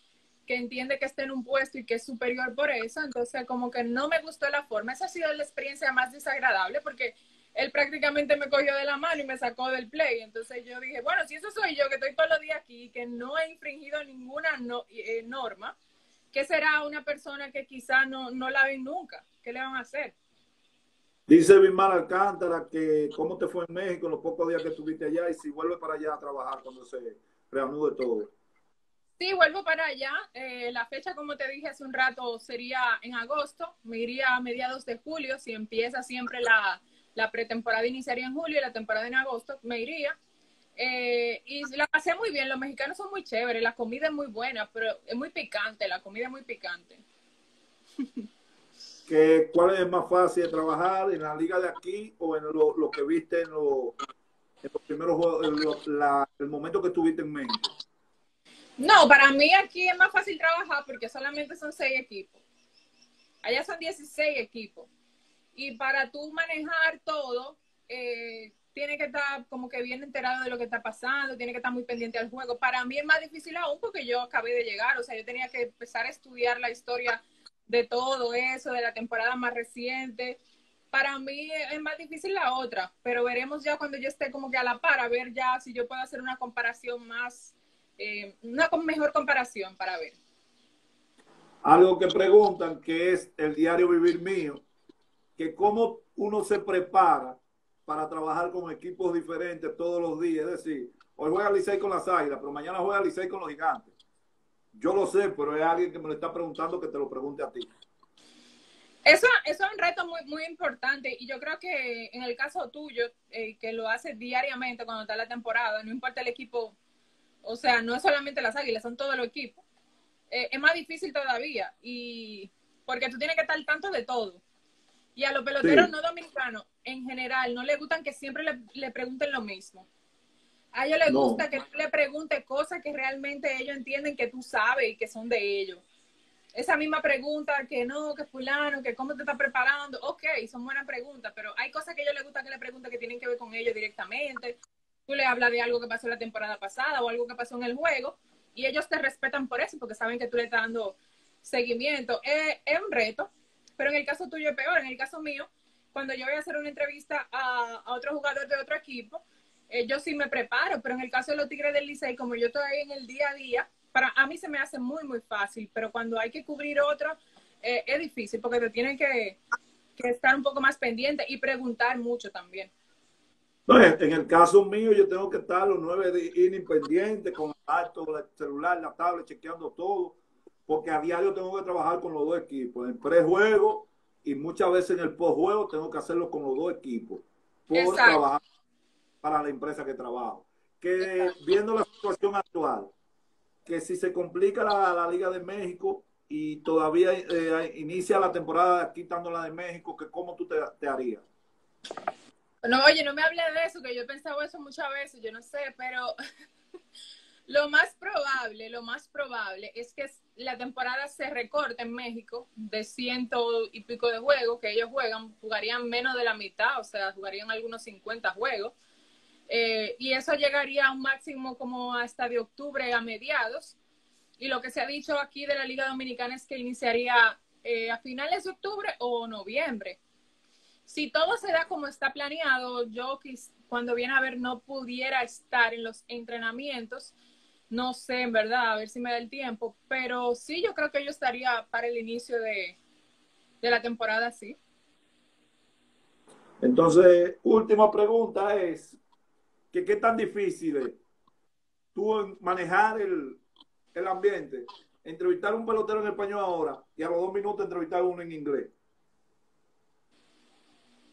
que entiende que está en un puesto y que es superior por eso, entonces como que no me gustó la forma. Esa ha sido la experiencia más desagradable porque él prácticamente me cogió de la mano y me sacó del play. Entonces yo dije, bueno, si eso soy yo, que estoy todos los días aquí, que no he infringido ninguna no, eh, norma, ¿qué será una persona que quizá no, no la ven nunca? ¿Qué le van a hacer? Dice Bismar Alcántara que cómo te fue en México en los pocos días que estuviste allá y si vuelve para allá a trabajar cuando se reanude todo. Sí, vuelvo para allá. Eh, la fecha, como te dije hace un rato, sería en agosto. Me iría a mediados de julio. Si empieza siempre la, la pretemporada, iniciaría en julio y la temporada en agosto. Me iría. Eh, y la pasé muy bien. Los mexicanos son muy chéveres. La comida es muy buena, pero es muy picante. La comida es muy picante. ¿Qué, ¿Cuál es más fácil de trabajar en la liga de aquí o en lo, lo que viste en, lo, en los primeros juegos, la, el momento que estuviste en México? No, para mí aquí es más fácil trabajar porque solamente son seis equipos. Allá son 16 equipos. Y para tú manejar todo, eh, tiene que estar como que bien enterado de lo que está pasando, tiene que estar muy pendiente al juego. Para mí es más difícil aún porque yo acabé de llegar, o sea, yo tenía que empezar a estudiar la historia de todo eso, de la temporada más reciente. Para mí es más difícil la otra, pero veremos ya cuando yo esté como que a la par, a ver ya si yo puedo hacer una comparación más eh, una mejor comparación para ver. Algo que preguntan, que es el diario Vivir Mío, que cómo uno se prepara para trabajar con equipos diferentes todos los días. Es decir, hoy juega Licey con las Águilas, pero mañana juega Licey con los Gigantes. Yo lo sé, pero es alguien que me lo está preguntando que te lo pregunte a ti. Eso, eso es un reto muy, muy importante y yo creo que en el caso tuyo, eh, que lo haces diariamente cuando está la temporada, no importa el equipo o sea, no es solamente las águilas, son todo el equipo. Eh, es más difícil todavía. Y porque tú tienes que estar tanto de todo. Y a los peloteros no dominicanos, en general, no les gustan que siempre le, pregunten lo mismo. A ellos les gusta que tú le preguntes cosas que realmente ellos entienden que tú sabes y que son de ellos. Esa misma pregunta que no, que fulano, que cómo te estás preparando, ok, son buenas preguntas, pero hay cosas que a ellos les gusta que le pregunten que tienen que ver con ellos directamente, tú le hablas de algo que pasó la temporada pasada o algo que pasó en el juego y ellos te respetan por eso porque saben que tú le estás dando seguimiento. Es, un reto, pero en el caso tuyo es peor. En el caso mío, cuando yo voy a hacer una entrevista a, otro jugador de otro equipo, eh, yo sí me preparo, pero en el caso de los Tigres del Licey, como yo estoy en el día a día, para a mí se me hace muy, muy fácil, pero cuando hay que cubrir otro, eh, es difícil porque te tienen que, estar un poco más pendiente y preguntar mucho también. En el caso mío, yo tengo que estar los nueve innings pendientes con el celular, la tablet, chequeando todo, porque a diario tengo que trabajar con los dos equipos, en prejuego y muchas veces en el postjuego tengo que hacerlo con los dos equipos, por trabajar para la empresa que trabajo. Que viendo la situación actual, que si se complica la, Liga de México y todavía eh, inicia la temporada quitando la de México, que cómo tú te, te harías. No, oye, no me hable de eso, que yo he pensado eso muchas veces, yo no sé, pero lo más probable, lo más probable es que la temporada se recorte en México de ciento y pico de juegos que ellos juegan, jugarían menos de la mitad, o sea, jugarían algunos 50 juegos. Eh, y eso llegaría a un máximo como hasta de octubre a mediados. Y lo que se ha dicho aquí de la Liga Dominicana es que iniciaría eh, a finales de octubre o noviembre si todo se da como está planeado, yo cuando viene a ver no pudiera estar en los entrenamientos. No sé, en verdad, a ver si me da el tiempo, pero sí, yo creo que yo estaría para el inicio de, la temporada, sí. Entonces, última pregunta es, ¿qué, qué tan difícil es tú manejar el, el ambiente? Entrevistar a un pelotero en español ahora y a los dos minutos entrevistar a uno en inglés.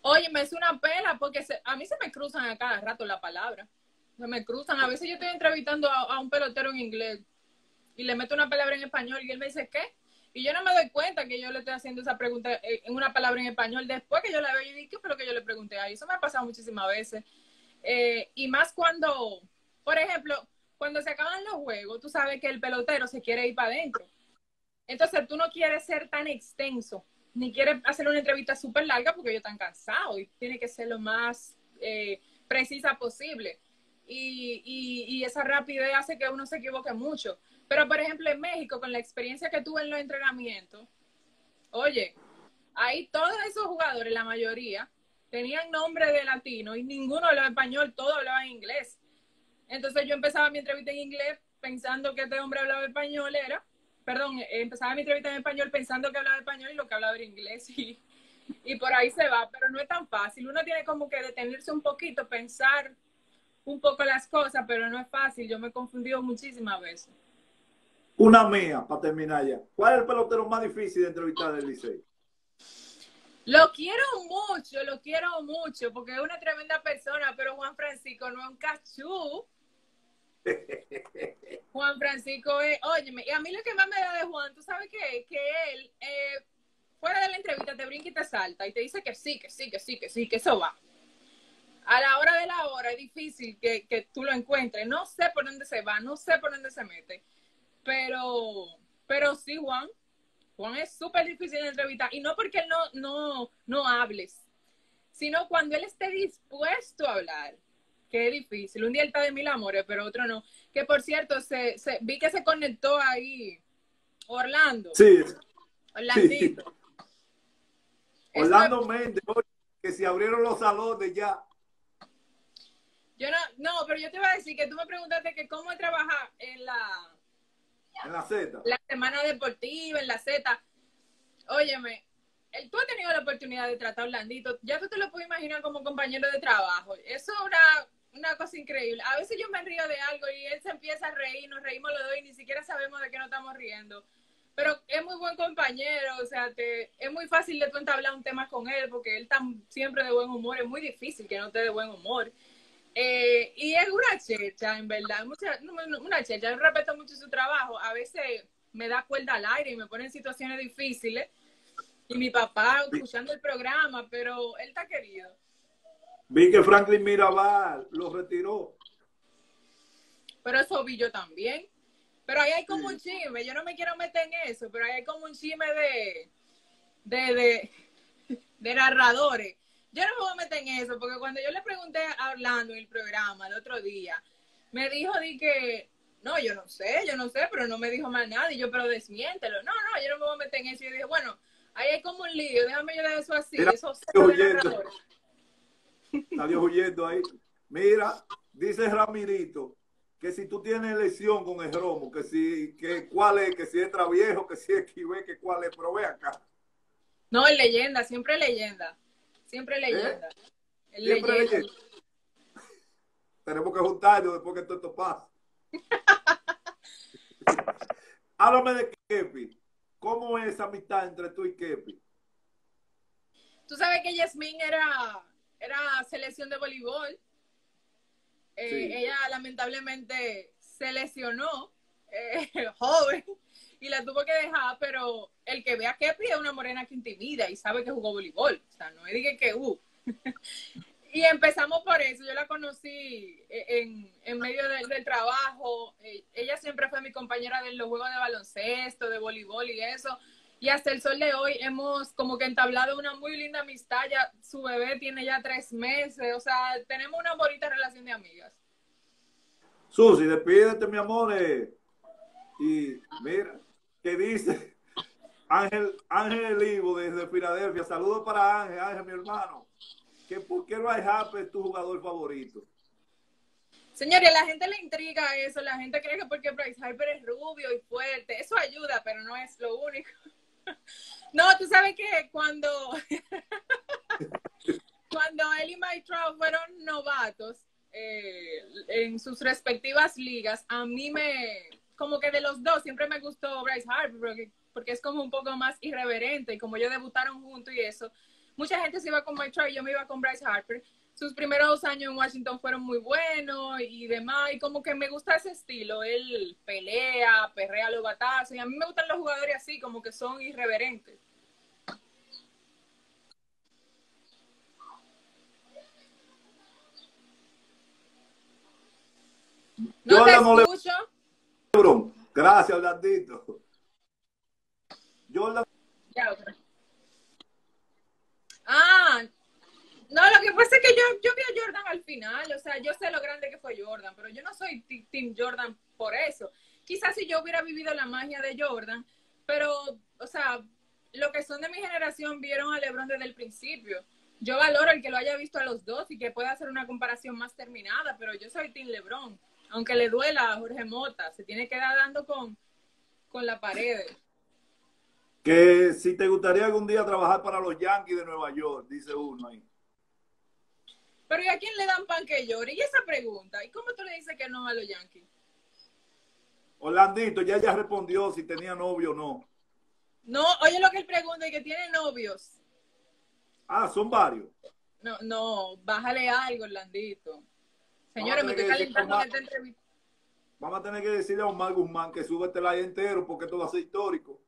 Oye, me es una pena porque a mí se me cruzan a cada rato la palabra. Se me cruzan. A veces yo estoy entrevistando a, un pelotero en inglés y le meto una palabra en español y él me dice, ¿qué? Y yo no me doy cuenta que yo le estoy haciendo esa pregunta en una palabra en español. Después que yo la veo, yo digo, ¿qué fue lo que yo le pregunté ahí? Eso me ha pasado muchísimas veces. Eh, y más cuando, por ejemplo, cuando se acaban los juegos, tú sabes que el pelotero se quiere ir para adentro. Entonces tú no quieres ser tan extenso ni quiere hacer una entrevista súper larga porque ellos están cansados y tiene que ser lo más eh, precisa posible. Y, y, esa rapidez hace que uno se equivoque mucho. Pero, por ejemplo, en México, con la experiencia que tuve en los entrenamientos, oye, ahí todos esos jugadores, la mayoría, tenían nombre de latino y ninguno hablaba español, todos hablaban inglés. Entonces yo empezaba mi entrevista en inglés pensando que este hombre hablaba español era, perdón, empezaba mi entrevista en español pensando que hablaba español y lo que hablaba era inglés y, y por ahí se va, pero no es tan fácil. Uno tiene como que detenerse un poquito, pensar un poco las cosas, pero no es fácil. Yo me he confundido muchísimas veces. Una mía, para terminar ya. ¿Cuál es el pelotero más difícil de entrevistar del Licey? Lo quiero mucho, lo quiero mucho, porque es una tremenda persona, pero Juan Francisco no es un cachú. Juan Francisco es, óyeme, y a mí lo que más me da de Juan, ¿tú sabes qué? Que él, eh, fuera de la entrevista, te brinca y te salta y te dice que sí, que sí, que sí, que sí, que eso va. A la hora de la hora es difícil que, que tú lo encuentres. No sé por dónde se va, no sé por dónde se mete. Pero, pero sí, Juan, Juan es súper difícil de entrevistar y no porque él no, no, no hables, sino cuando él esté dispuesto a hablar, es difícil. Un día él está de mil amores, pero otro no. Que por cierto, se, se vi que se conectó ahí Orlando. Sí. Orlandito. Sí. Orlando Méndez, que se abrieron los salones ya. Yo no, no, pero yo te iba a decir que tú me preguntaste que cómo trabajar en la en la Z. La semana deportiva, en la Z. Óyeme, tú has tenido la oportunidad de tratar a Orlandito, ya tú te lo puedes imaginar como compañero de trabajo. Eso es una, una cosa increíble. A veces yo me río de algo y él se empieza a reír, nos reímos los dos y ni siquiera sabemos de qué nos estamos riendo. Pero es muy buen compañero, o sea, te, es muy fácil de tú entablar un tema con él porque él está siempre de buen humor, es muy difícil que no esté de buen humor. Eh, y es una checha, en verdad, mucha, una checha, yo respeto mucho su trabajo, a veces me da cuerda al aire y me pone en situaciones difíciles, y mi papá escuchando el programa, pero él está querido. Vi que Franklin Mirabal lo retiró. Pero eso vi yo también. Pero ahí hay como un chisme, yo no me quiero meter en eso, pero ahí hay como un chisme de, de, de, de narradores yo no me voy a meter en eso, porque cuando yo le pregunté a Orlando en el programa el otro día, me dijo di que, no, yo no sé, yo no sé, pero no me dijo más nada. Y yo, pero desmiéntelo. No, no, yo no me voy a meter en eso. Y yo dije, bueno, ahí hay como un lío, déjame yo de eso así. Mira, eso huyendo. Está Dios huyendo ahí. Mira, dice Ramirito que si tú tienes lesión con el romo, que si, que cuál es, que si entra viejo, que si es que cuál es, pero ve acá. No, es leyenda, siempre leyenda. Siempre leyenda. ¿Eh? Siempre leyenda. leyenda. Tenemos que juntarnos después que todo esto pase. Háblame de Kepi. ¿Cómo es esa amistad entre tú y Kepi? Tú sabes que Yasmin era, era selección de voleibol. Eh, sí. Ella lamentablemente se lesionó eh, joven y la tuvo que dejar, pero el que ve a Kepi es una morena que intimida y sabe que jugó voleibol. O sea, no es dije que, uh. y empezamos por eso. Yo la conocí en, en medio del, del trabajo. Eh, ella siempre fue mi compañera de los juegos de baloncesto, de voleibol y eso. Y hasta el sol de hoy hemos como que entablado una muy linda amistad. Ya su bebé tiene ya tres meses. O sea, tenemos una bonita relación de amigas. Susi, despídete, mi amor. Eh. Y mira, ¿qué dice? Ángel, Ángel Ivo desde Filadelfia. Saludos para Ángel, Ángel, mi hermano. ¿Que ¿Por qué Bryce Harper es tu jugador favorito? Señores, la gente le intriga eso. La gente cree que porque Bryce Harper es rubio y fuerte. Eso ayuda, pero no es lo único. No, tú sabes que cuando, cuando él y Mike Trout fueron novatos eh, en sus respectivas ligas, a mí me, como que de los dos, siempre me gustó Bryce Harper, porque, porque es como un poco más irreverente, y como ellos debutaron juntos y eso, mucha gente se iba con Mike Trout, yo me iba con Bryce Harper. Sus primeros dos años en Washington fueron muy buenos y demás, y como que me gusta ese estilo, él pelea, perrea los batazos, y a mí me gustan los jugadores así, como que son irreverentes. No te escucho. Gracias, Orlandito. Yo Ah, No, lo que pasa es que yo, yo vi a Jordan al final, o sea, yo sé lo grande que fue Jordan, pero yo no soy Team Jordan por eso. Quizás si yo hubiera vivido la magia de Jordan, pero, o sea, lo que son de mi generación vieron a LeBron desde el principio. Yo valoro el que lo haya visto a los dos y que pueda hacer una comparación más terminada, pero yo soy Team LeBron. Aunque le duela a Jorge Mota, se tiene que dar dando con, con la pared. Que si te gustaría algún día trabajar para los Yankees de Nueva York, dice uno ahí. Pero ¿y a quién le dan pan que llore? Y esa pregunta, ¿y cómo tú le dices que no a los Yankees? Orlandito, ya ya respondió si tenía novio o no. No, oye lo que él pregunta, y que tiene novios. Ah, son varios. No, no, bájale algo, Orlandito. Señores, me estoy calentando esta entrevista. Vamos a tener que decirle a Omar Guzmán que sube este live entero porque esto va a ser histórico.